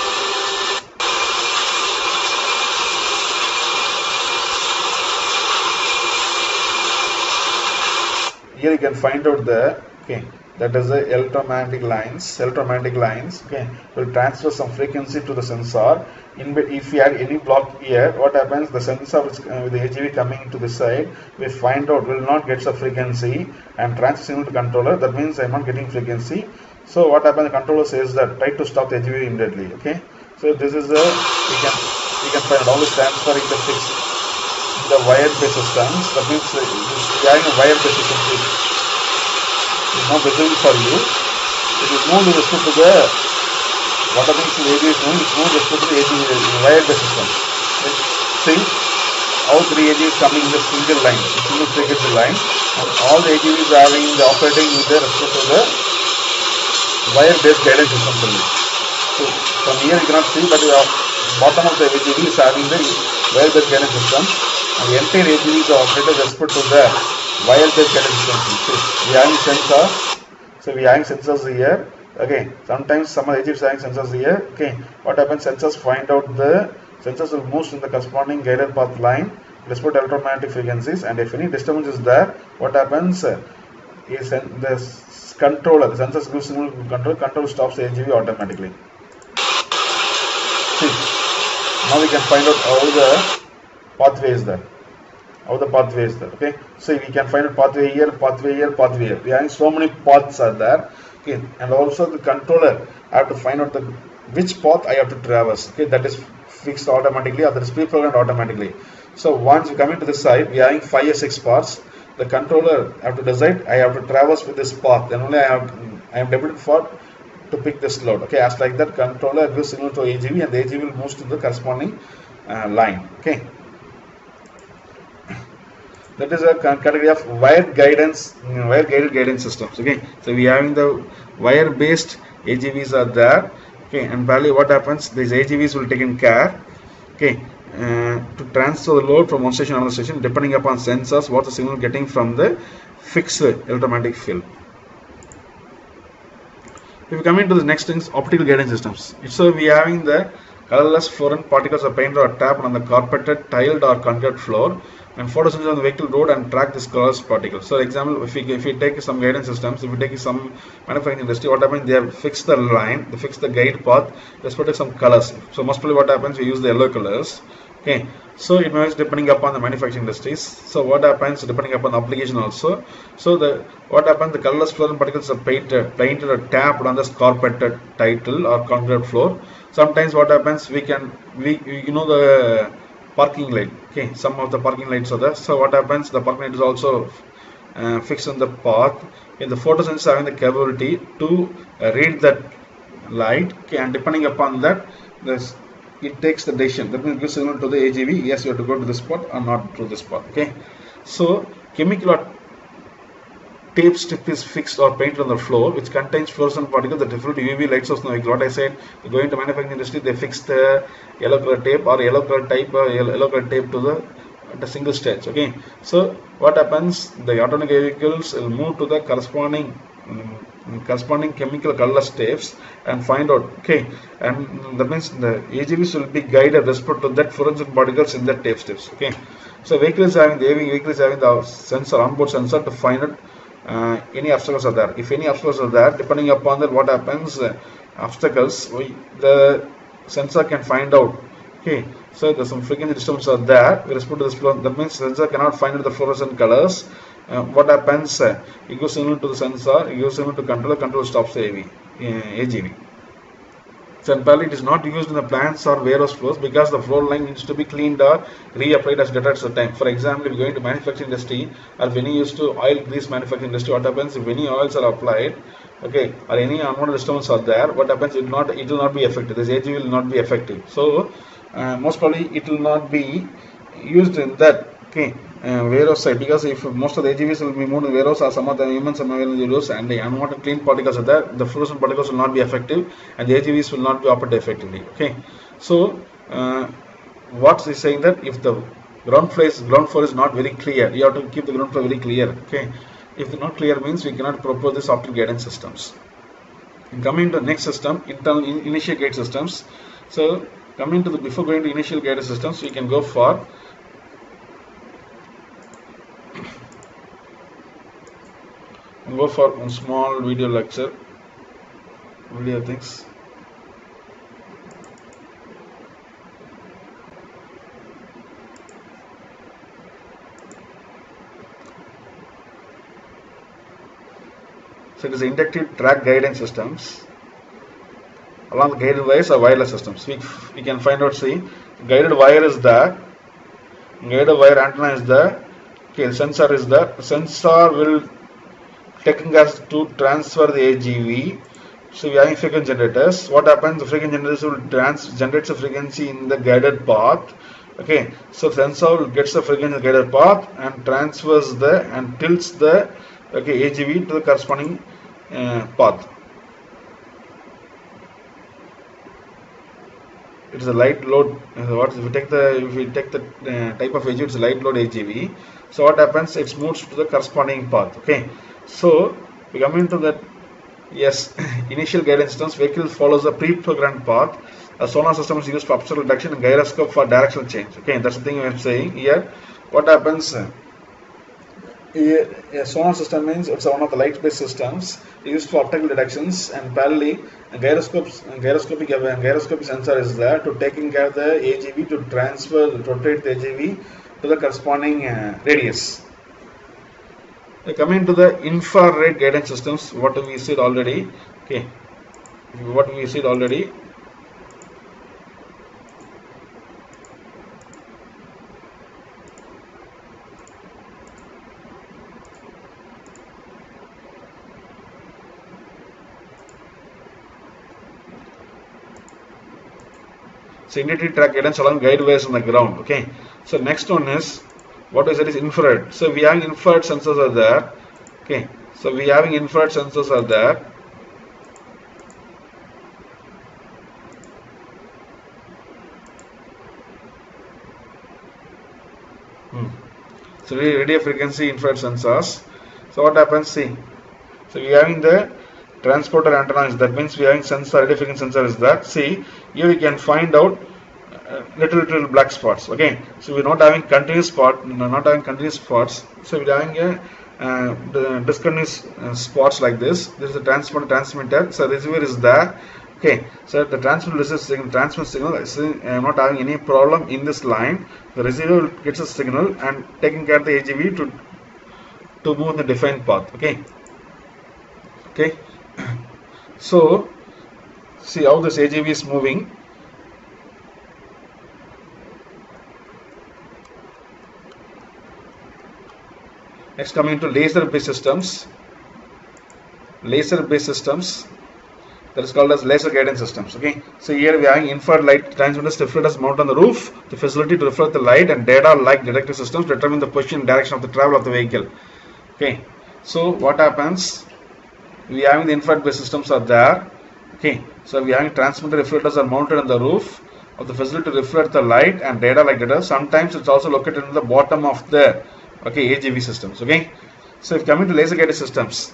here you can find out the okay that is the electromagnetic lines electromagnetic lines okay will transfer some frequency to the sensor. In if you have any block here what happens? The sensor is, uh, with the AGV coming to the side we find out will not get the frequency and transfer signal to controller. That means I'm not getting frequency. So what happens? The controller says that try to stop the AGV immediately okay? So this is a we can we can find out always transferring the fixed the wire based systems that means uh, this- we a wire based system is is not visible for you it is more with respect to the what are things the AGV is doing it's more with respect to the AGV the wire based system Like, see all three AGVs coming in the single line a single frequency line and all the AGVs are having the operating with the respect to the wire based guidance system only so from here you cannot see but the bottom of the AGV is having the wire based guidance system and the entire AGV is operated with respect to the wire based guidance system. So we having sensors. So we having sensors here. Again, Sometimes some the AGVs are sensors here. Okay. What happens? Sensors find out the sensors will move in the corresponding guided path line respect electromagnetic frequencies and if any disturbance is there, what happens? Is the controller, the sensors give signal control, control stops the AGV automatically. See, now we can find out how the pathway is there. How the pathway is there. Okay. So we can find a pathway here, pathway here, pathway here. Having so many paths are there. Okay. And also the controller I have to find out the which path I have to traverse. Okay. That is fixed automatically or that is pre-programmed automatically. So once you come into this side, we are having five or six paths. The controller have to decide I have to traverse with this path. Then only I have I am debited for to pick this load. Okay, as like that, controller gives signal to AGV and the AGV will move to the corresponding uh, line. Okay, that is a category of wire guidance, mm, wire guided guidance systems. Okay, so we are having the wire based AGVs are there. Okay, and probably what happens? These AGVs will take in care. Okay. Uh, to transfer the load from one station to another station depending upon sensors what the signal getting from the fixed electromagnetic field if you come into the next things, optical guidance systems. So we are having the colorless fluorescent particles are painted or tapped on the carpeted, tiled or concrete floor and photosensors on the vehicle road and track this colorless particles. So example, if we if we take some guidance systems, if we take some manufacturing industry, what happens? They have fixed the line, they fix the guide path, let's put some colors. So most probably what happens, we use the yellow colors. Okay, so it varies depending upon the manufacturing industries. So what happens depending upon the application also. So the what happens the colorless fluorescent particles are painted, painted or tapped on the carpeted title or concrete floor. Sometimes what happens we can we you know the parking light. Okay, some of the parking lights are there. So what happens the parking light is also uh, fixed on the path. In the photosensor having the capability to uh, read that light. Okay, and depending upon that this it takes the decision that means gives signal to the AGV yes you have to go to this spot or not to this spot okay so chemical tape strip is fixed or painted on the floor which contains fluorescent particles that different UV light source. Now, like what I said, going to manufacturing industry, they fix the yellow color tape or yellow color type or yellow color tape to the the single stage. Okay, so what happens? The automatic vehicles will move to the corresponding um, corresponding chemical color tapes and find out. Okay, and that means the AGVs will be guided respect to that fluorescent particles in the tape strips. Okay, so vehicle is having the AV vehicle having the sensor onboard sensor to find out uh, any obstacles are there. If any obstacles are there, depending upon that, what happens? Uh, obstacles, we, the sensor can find out. Okay, so there's some frequency disturbance are there with respect to this. That means sensor cannot find out the fluorescent colors. Uh, what happens? Uh, it goes signal to the sensor, it goes signal to controller, control stops the AV, uh, AGV. Parallel, it is not used in the plants or warehouse floors because the floor line needs to be cleaned or reapplied as data at the time. For example, if you go into manufacturing industry or when you used to oil grease manufacturing industry, what happens if any oils are applied, okay, or any unwanted stones are there, what happens? It not it will not be effective. This AGV will not be effective. So uh, most probably it will not be used in that okay uh, warehouse because if most of the AGVs will be moved in warehouse or some of the humans are moving in the warehouse and the unwanted clean particles are there, the fluorescent particles will not be effective and the AGVs will not be operated effectively. Okay, so uh, what is saying that if the ground floor is ground floor is not very clear, you have to keep the ground floor very clear. Okay, if not clear means we cannot propose this optical guidance systems. Coming to the next system, internal in, initial gate systems. So coming to the before going to initial guidance systems, we can go for go for one small video lecture video things. So it is inductive track guidance systems along the guided wires or wireless systems. We, we can find out see guided wire is there guided wire antenna is there okay sensor is there sensor will taking us to transfer the AGV. So we are having frequency generators. What happens? The frequency generators will trans generate the frequency in the guided path. Okay, so sensor gets the frequency guided path and transfers the and tilts the okay AGV to the corresponding uh, path. It is a light load. What if we take the if we take the uh, type of AGV, it's a light load AGV. So what happens? It moves to the corresponding path. Okay. So we come into that yes *laughs* initial guidance systems vehicle follows a pre-programmed path. A sonar system is used for obstacle reduction and gyroscope for directional change. Okay, that's the thing I'm saying here. What happens? A sonar system means it's one of the light-based systems used for optical detections and parallelly gyroscopes, gyroscopic gyroscopic sensor is there to taking care of the AGV to transfer rotate the AGV to the corresponding uh, radius. Coming to the infrared guidance systems, what we said already. Okay, what we said already. Integrated track guidance along guide wires on the ground. Okay. So next one is what is it? Is infrared. So we having infrared sensors are there. Okay. So we having infrared sensors are there. Hmm. so we radio frequency infrared sensors. So what happens? See. So we having the transporter antenna is that means we having sensor radio frequency sensor is that see. Here we can find out little little black spots okay? So we're not having continuous spot not having continuous spots. So we're having a uh, the discontinuous uh, spots like this. This is the transponder transmitter. So receiver is there okay? So the transmitter receives signal transmit signal. Is uh, not having any problem in this line. The receiver gets a signal and taking care of the AGV to to move in the defined path okay? Okay? *coughs* So see how this AGV is moving Next coming to laser based systems. Laser based systems that is called as laser guidance systems. Okay. So here we are having infrared light transmitters reflectors mounted on the roof. The facility to reflect the light and data like detector systems determine the position and direction of the travel of the vehicle. Okay. So what happens? We having the infrared based systems are there. Okay, so we having transmitter reflectors are mounted on the roof of the facility to reflect the light and data like data. Sometimes it's also located in the bottom of the okay AGV systems. Okay, so if coming to laser guided systems,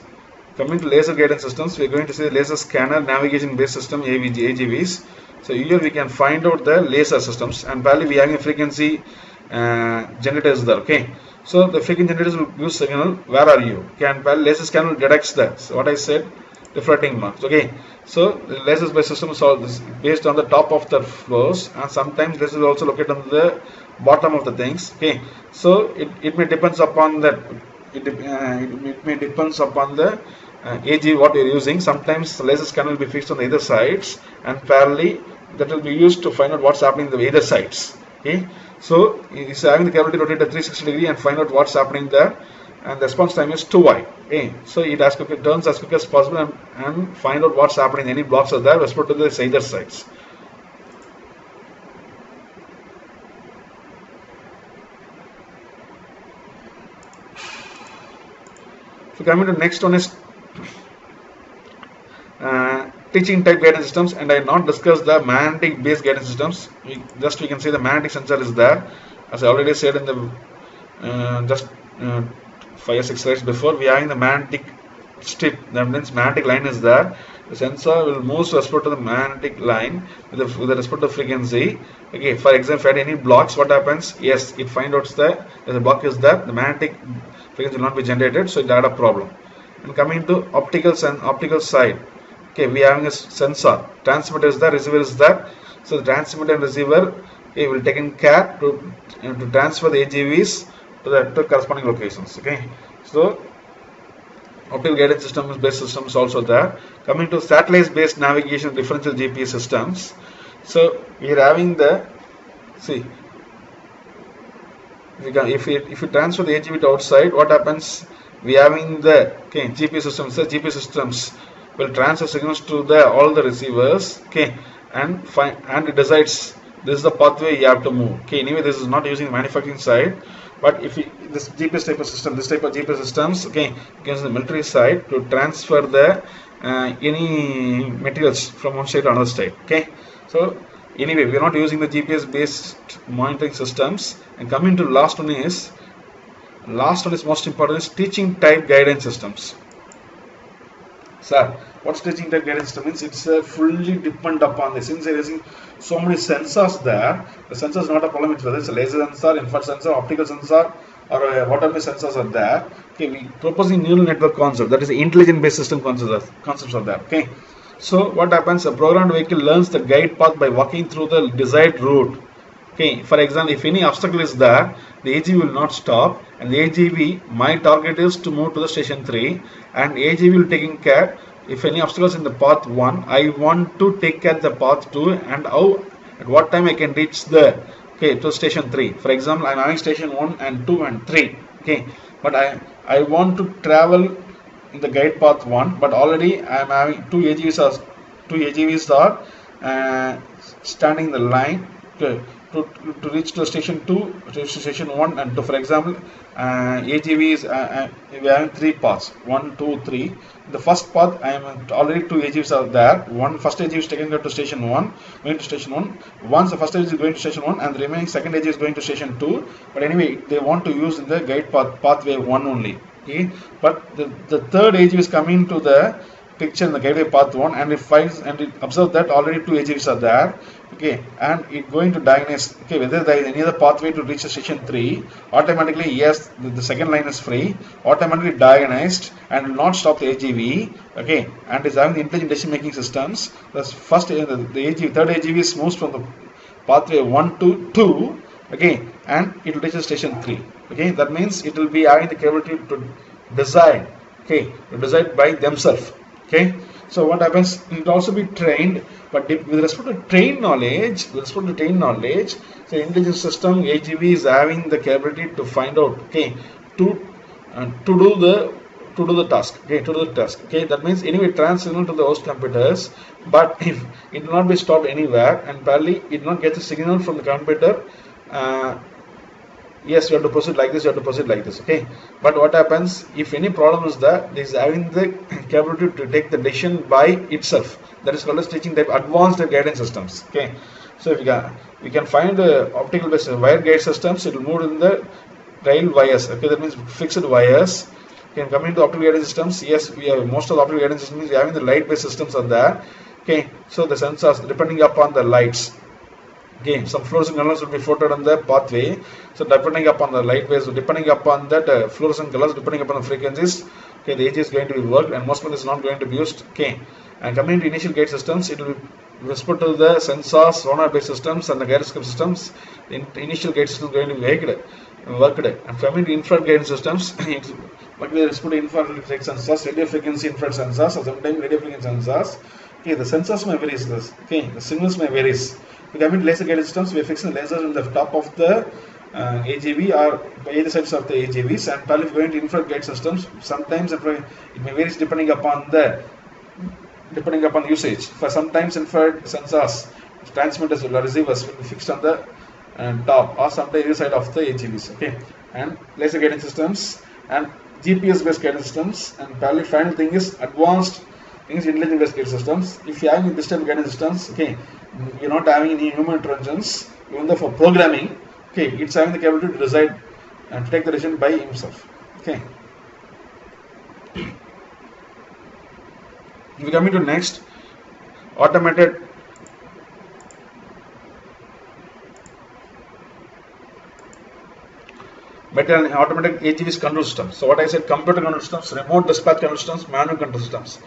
coming to laser guided systems, we are going to see laser scanner navigation based system AVG, AGVs. So here we can find out the laser systems and probably we having a frequency uh, generators there. Okay, so the frequency generators will use signal. Where are you? Can probably laser scanner detects that. So what I said reflecting marks okay? So the lasers by system is all this based on the top of the floors and sometimes this is also located on the bottom of the things okay? So it, it may depends upon that it, uh, it, may depends upon the uh, AG what you're using. Sometimes lasers can be fixed on either sides and parallelly that will be used to find out what's happening in the either sides okay? So it's having the cavity rotated at 360 degree and find out what's happening there and the response time is 2y. Okay? So it as quick, it turns as quick as possible and, and find out what's happening. Any blocks are there, respect to the either sides. So coming to next one is uh, teaching type guidance systems and I not discussed the magnetic based guidance systems. We, just we can see the magnetic sensor is there as I already said in the uh, just uh, five or six slides before we are in the magnetic strip. That means magnetic line is there. The sensor will move respect to the magnetic line with, the, with respect to frequency. Okay for example if any blocks what happens? Yes it finds out that the block is there the magnetic frequency will not be generated so it had a problem. And coming to optical and optical side. Okay we are having a sensor. Transmitter is there receiver is there. So the transmitter and receiver okay, will take in care to, you know, to transfer the AGVs to the corresponding locations okay? So optical guidance systems based systems also there. Coming to satellite based navigation differential GPS systems. So we are having the see if you, can, if you if you transfer the AGV to outside what happens? We having the okay GPS systems the GPS systems will transfer signals to the all the receivers okay? And find and it decides this is the pathway you have to move okay? Anyway this is not using manufacturing side but if you, this GPS type of system, this type of GPS systems, okay, against the military side to transfer the uh, any materials from one state to another state. Okay, so anyway, we are not using the GPS based monitoring systems. And coming to last one is last one is most important is teaching type guidance systems. Sir, what's teaching type guidance system means? It's uh, fully depend upon the since there is so many sensors there. The sensor is not a problem. It's whether it's a laser sensor, infrared sensor, optical sensor, or uh, whatever sensors are there. Okay, we proposing neural network concept. That is the intelligent based system concepts. Concepts are there. Okay. So what happens? A programmed vehicle learns the guide path by walking through the desired route. Okay, for example, if any obstacle is there, the AGV will not stop and the AGV, my target is to move to the station 3 and AGV will taking care if any obstacles in the path 1, I want to take care the path 2 and how, at what time I can reach the, okay, to station 3. For example, I am having station 1 and 2 and 3, okay, but I, I want to travel in the guide path 1, but already I am having two AGVs are, two AGVs are uh, standing in the line, okay, to, to reach to station 2 to station 1 and 2 for example uh, AGV is uh, uh, we having three paths. 1 2 3 the first path I am already two AGVs are there. One first AGV is taken to station 1 going to station 1 once the first AGV is going to station 1 and the remaining second AGV is going to station 2 but anyway they want to use the guide path pathway 1 only. Okay? But the, the third AGV is coming to the picture in the gateway path 1 and it finds and it observes that already two AGVs are there okay and it going to diagnose okay whether there is any other pathway to reach the station 3 automatically yes the, the second line is free automatically diagnosed and will not stop the AGV okay and is having the intelligent decision making systems. The first uh, the, the AGV third AGV is moves from the pathway 1 to 2 okay and it will reach station 3 okay. That means it will be having the capability to decide okay to decide by themselves okay. So what happens it will also be trained but with respect to trained knowledge with respect to train knowledge the intelligence system agv is having the capability to find out okay to uh, to do the to do the task okay to do the task okay? That means anyway transfer to the host computers but *laughs* if it will not be stopped anywhere and probably it will not get the signal from the computer uh, yes you have to proceed like this you have to proceed like this okay? But what happens if any problem is there this is having the *clears throat* capability to take the decision by itself. That is called as teaching type advanced guidance systems okay? So if you can we can find the optical based wire guide systems it will move in the rail wires okay? That means fixed wires. Can come into optical guidance systems. Yes we have most of the optical guidance systems we having the light based systems are there okay? So the sensors depending upon the lights okay some fluorescent colors will be floated on the pathway. So depending upon the light waves depending upon that uh, fluorescent colors depending upon the frequencies okay the edge is going to be worked and most of it is not going to be used okay. And coming to initial gate systems it will be whispered to the sensors sonar based systems and the gyroscope systems. The in- initial gate system is going to be worked worked. And coming to infrared guidance systems like the respect to infrared sensors radio frequency infrared sensors or sometimes radio frequency sensors. Okay the sensors may vary okay. The signals may varies I mean laser guided systems, we are fixing lasers on the top of the uh, AGV or by either sides of the AGVs and probably if going to infrared guide systems, sometimes it may vary depending upon the depending upon usage. For sometimes infrared sensors, transmitters or receivers will be fixed on the uh, top or sometimes either side of the AGVs. Okay, and laser guidance systems and GPS based guidance systems and probably final thing is advanced things intelligent based systems. If you have type of guidance systems, okay, you're not having any human interventions, even though for programming, okay, it's having the capability to decide and to take the decision by himself. Okay. If we coming to next, automated and automatic AGVs control systems. So what I said, computer control systems, remote dispatch control systems, manual control systems.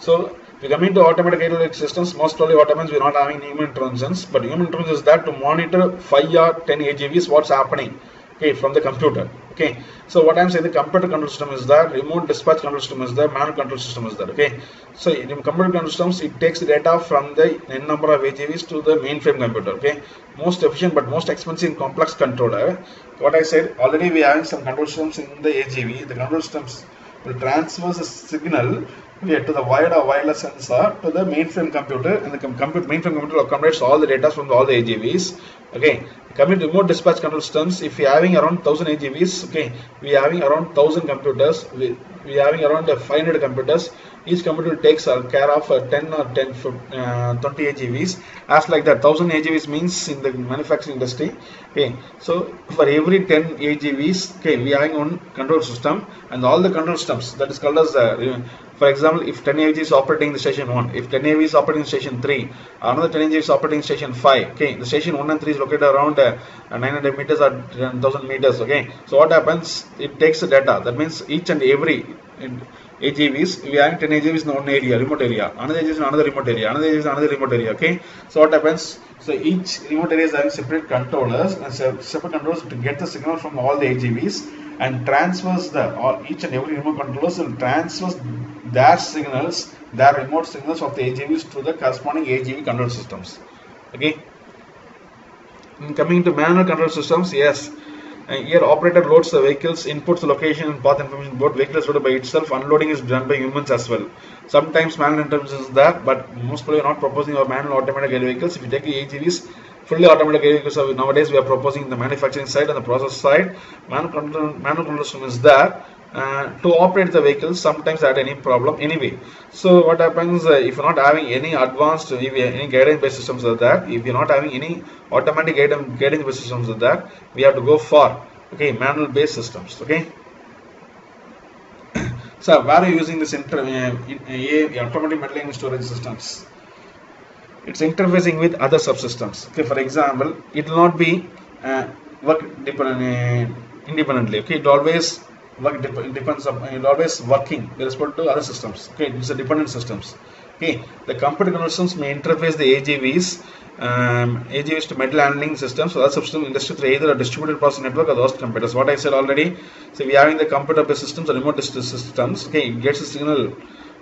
So we come into automatic aerodynamic systems, most probably what happens, we're not having human interventions, but human intervention is that to monitor 5 or 10 AGVs, what's happening, okay, from the computer, okay. So what I'm saying, the computer control system is there, remote dispatch control system is there, manual control system is there, okay. So in computer control systems, it takes data from the n number of AGVs to the mainframe computer, okay. Most efficient but most expensive complex controller. What I said, already we are having some control systems in the AGV, the control systems will transfer the signal via to the wired or wireless sensor to the mainframe computer and the com computer mainframe computer accommodates all the data from all the AGVs. Okay, coming to remote dispatch control systems, if we are having around 1000 AGVs, okay, we are having around 1000 computers, we, we are having around uh, 500 computers. Each computer takes care of uh, 10 or 10, uh, 20 AGVs. As like that, 1000 AGVs means in the manufacturing industry. Okay, so for every 10 AGVs, okay, we having one control system and all the control systems that is called as uh, for example, if 10 AV is operating in the station 1, if 10 AV is operating in station 3, another 10 AV is operating in station 5, okay, the station 1 and 3 is located around uh, 900 meters or 1000 meters, okay. So what happens, it takes the data, that means each and every AGVs, we have 10 AGVs in one area, remote area, another AGVs in another remote area, another AGVs in another remote area, okay. So what happens, so each remote area is having separate controllers and separate controllers to get the signal from all the AGVs and transfers the or each and every remote controllers will transfers their signals, their remote signals of the AGVs to the corresponding AGV control systems. Okay. And coming to manual control systems, yes. Uh, here operator loads the vehicles, inputs the location and path information board. Vehicle is loaded by itself. Unloading is done by humans as well. Sometimes manual intervention is there, but most probably not proposing our manual automatic vehicles. If you take the AGVs, fully automatic vehicles are nowadays we are proposing the manufacturing side and the process side. Manual control, manual control system is there. Uh, to operate the vehicle sometimes at any problem anyway. So what happens uh, if you're not having any advanced if any guidance based systems are there if you're not having any automatic guidance guidance based systems are there we have to go for okay manual based systems okay? *coughs* So where are you using this inter uh, automatic metal storage systems? It's interfacing with other subsystems. Okay for example it will not be uh, work dependent, independently okay? It always work dep depends on it always working with respect to other systems. Okay it's a dependent systems. Okay the computer systems may interface the AGVs um, AGVs to metal handling systems so that system industry through either a distributed process network or host computers. What I said already so we are having the computer based systems or remote systems. Okay it gets a signal.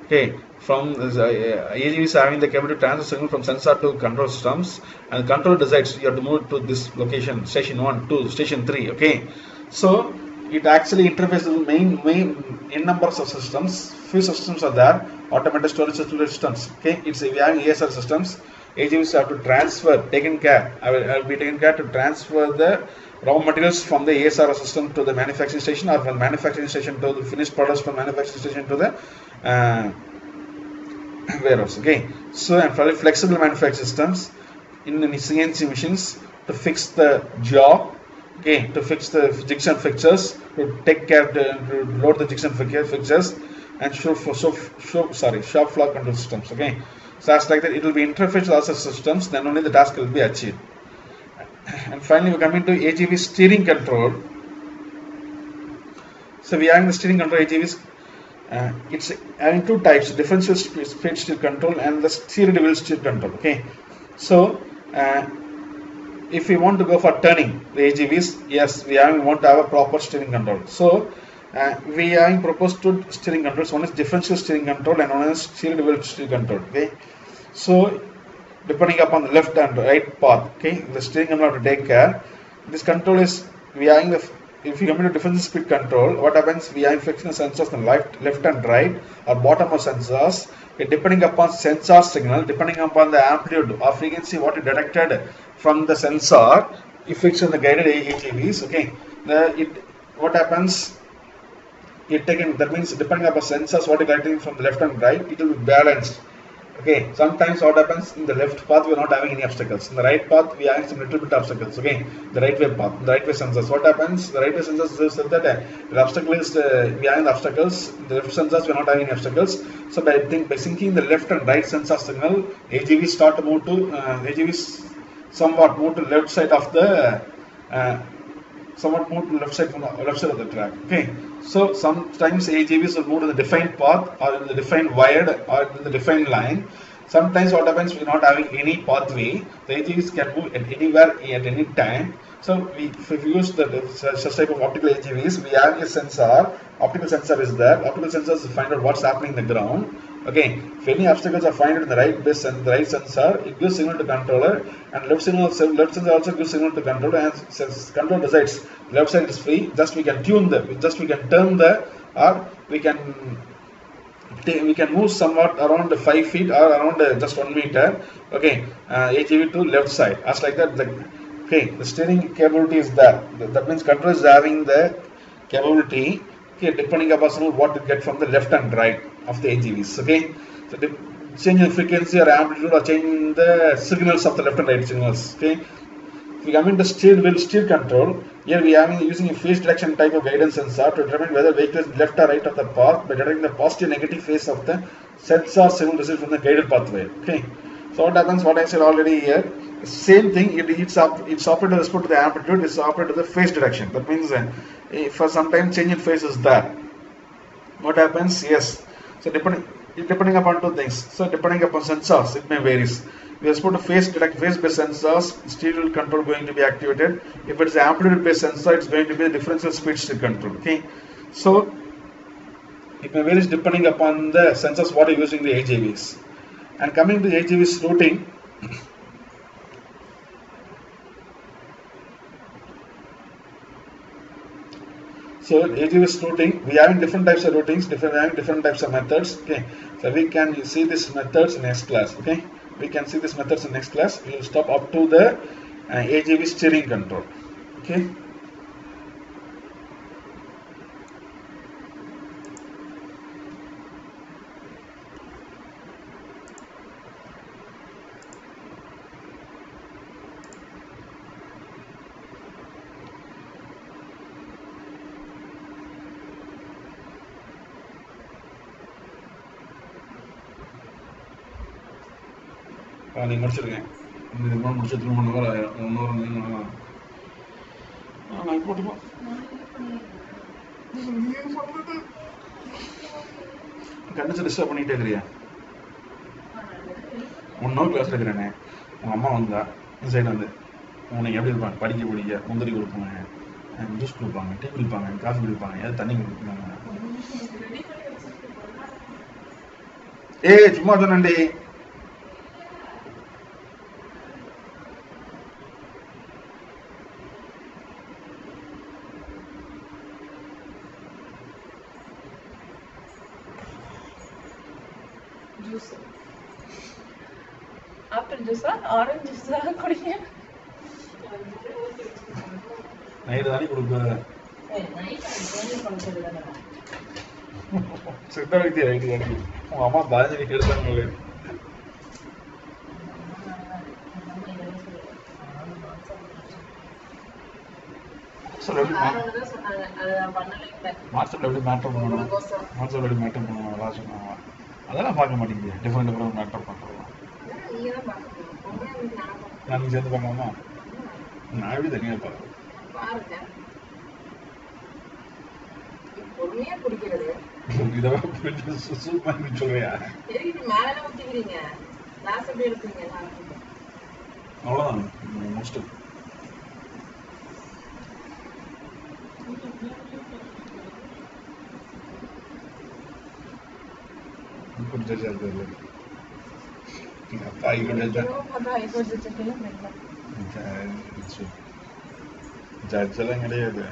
Okay from uh, AGVs having the capability to transfer signal from sensor to control systems and the control decides you have to move to this location station 1 2 station 3 okay so it actually interfaces with main main n numbers of systems. Few systems are there. Automated storage systems. Okay? It's we having ASR systems. AGVs have to transfer, taken care, I will, I will be taken care to transfer the raw materials from the ASR system to the manufacturing station or from manufacturing station to the finished products from manufacturing station to the uh, *coughs* warehouse. Okay, so and for flexible manufacturing systems in the CNC machines to fix the jaw, okay, to fix the jigs and fixtures, to take care to, to load the jigs and fixtures, and show for so, so sorry shop floor control systems. Okay, so as like that, it will be interfaced with other systems. Then only the task will be achieved. And finally, we come into AGV steering control. So we are in the steering control AGVs. Uh, it's having two types: differential speed steer control and the steering wheel steer control. Okay, so uh, if we want to go for turning the AGVs, yes, we, are, we want to have a proper steering control. So uh, we are proposed two steering controls. One is differential steering control and one is steering wheel steering control. Okay, so depending upon the left and right path, okay, the steering control to take care. This control is we are in the if you come into differential speed control, what happens? We are the sensors on left, left and right or bottom of sensors. Okay, depending upon sensor signal, depending upon the amplitude or frequency what you detected from the sensor, if it's in the guided AGVs, okay, the it what happens? It taken that means depending upon sensors what you getting from the left and right, it will be balanced. Okay, sometimes what happens in the left path we are not having any obstacles. In the right path we are having some little bit obstacles. Okay, the right way path, the right way sensors. What happens? The right way sensors said that uh, the obstacle is uh, we are having obstacles. The left sensors we are not having any obstacles. So by think by syncing the left and right sensor signal, AGV start to move to uh, AGV somewhat move to left side of the uh, somewhat move to left side from the left side of the track. Okay, so sometimes AGVs will move to the defined path or in the defined wired or in the defined line. Sometimes what happens we're not having any pathway. The AGVs can move at anywhere at any time. So we, if we use the such type of optical AGVs, we have a sensor. Optical sensor is there. Optical sensors find out what's happening in the ground. Okay, if any obstacles are found in the right base and the right sensor, it gives signal to controller, and left signal left sensor also gives signal to controller, and says control decides left side is free. Just we can tune the, just we can turn the, or we can we can move somewhat around 5 feet or around just 1 meter. Okay uh, AGV to left side. As like that the, okay the steering capability is there. That means control is having the capability. Okay depending upon what you get from the left and right of the AGVs okay so the change in frequency or amplitude or change in the signals of the left and right signals okay if we come into steer wheel steer control, here we are using a phase direction type of guidance sensor to determine whether vehicle is left or right of the path by detecting the positive negative phase of the sensor signal received from the guided pathway. Okay. So what happens, what I said already here, same thing, it, it's, up, it's operated with respect to the amplitude, it's operated to the phase direction. That means uh, for some time change in phase is there. What happens? Yes. So depending depending upon two things. So depending upon sensors, it may varies. We are supposed to phase detect phase based sensors, steering control going to be activated. If it's amplitude based sensor, it's going to be differential speed steer control. Okay. So it may vary depending upon the sensors what are using the AGVs. And coming to AGVs routing, So AGVs routing, we having different types of routings, different having different types of methods. Okay, so we can see these methods in next class. Okay, we can see these methods in next class. We will stop up to the uh, AGV steering control. Okay. நீங்கள் முடிச்சிருக்கேன். இந்த இதுக்கு முடிச்சு திரும்ப one hour ஆயிரும் ஒன்று நீங்கள் நான் போட்டுப்போம் கண்டிச்சு டிஸ்டர்ப் பண்ணிட்டே இருக்கிறியா? ஒன் ஹவர் கிளாஸ் எடுக்கிறேனே உங்கள் அம்மா வந்தா இந்த சைடு வந்து உனக்கு எப்படி இருப்பாங்க? படிக்க பிடிக்க முந்திரி கொடுப்பாங்க ஜூஸ் கொடுப்பாங்க டீ குடிப்பாங்க காஃபி குடிப்பாங்க ஏதாவது தண்ணி குடிப்பாங்க. ஏய் சும்மா சொன்னேன்டி சித்த வைத்திய நைட்டு தானே உங்க அம்மா பதினஞ்சு எடுத்தாங்க வாட்ஸ்அப்ல எப்படி வாட்ஸ்அப்ல எப்படி மேட்டர் பண்ணணும் வாட்ஸ்அப்ல எப்படி மேட்டர் பண்ணணும் அதெல்லாம் சொன்னாங்க அதெல்லாம் பார்க்க மாட்டேங்குது டிஃப்ரெண்ட் டிஃப்ரெண்ட் மேட்டர் பண்ணுறோம் நான் நீங்க சேர்ந்து பார்க்கலாமா நான் எப்படி தனியாக பார்க்குறேன் பாருங்க பொறுமையா குடிக்கிறது இதெல்லாம் சூப் மாதிரி சொல்றியா மோஸ்ட் कुछ जज कर ले हाई எல்லாம் கிடையாது.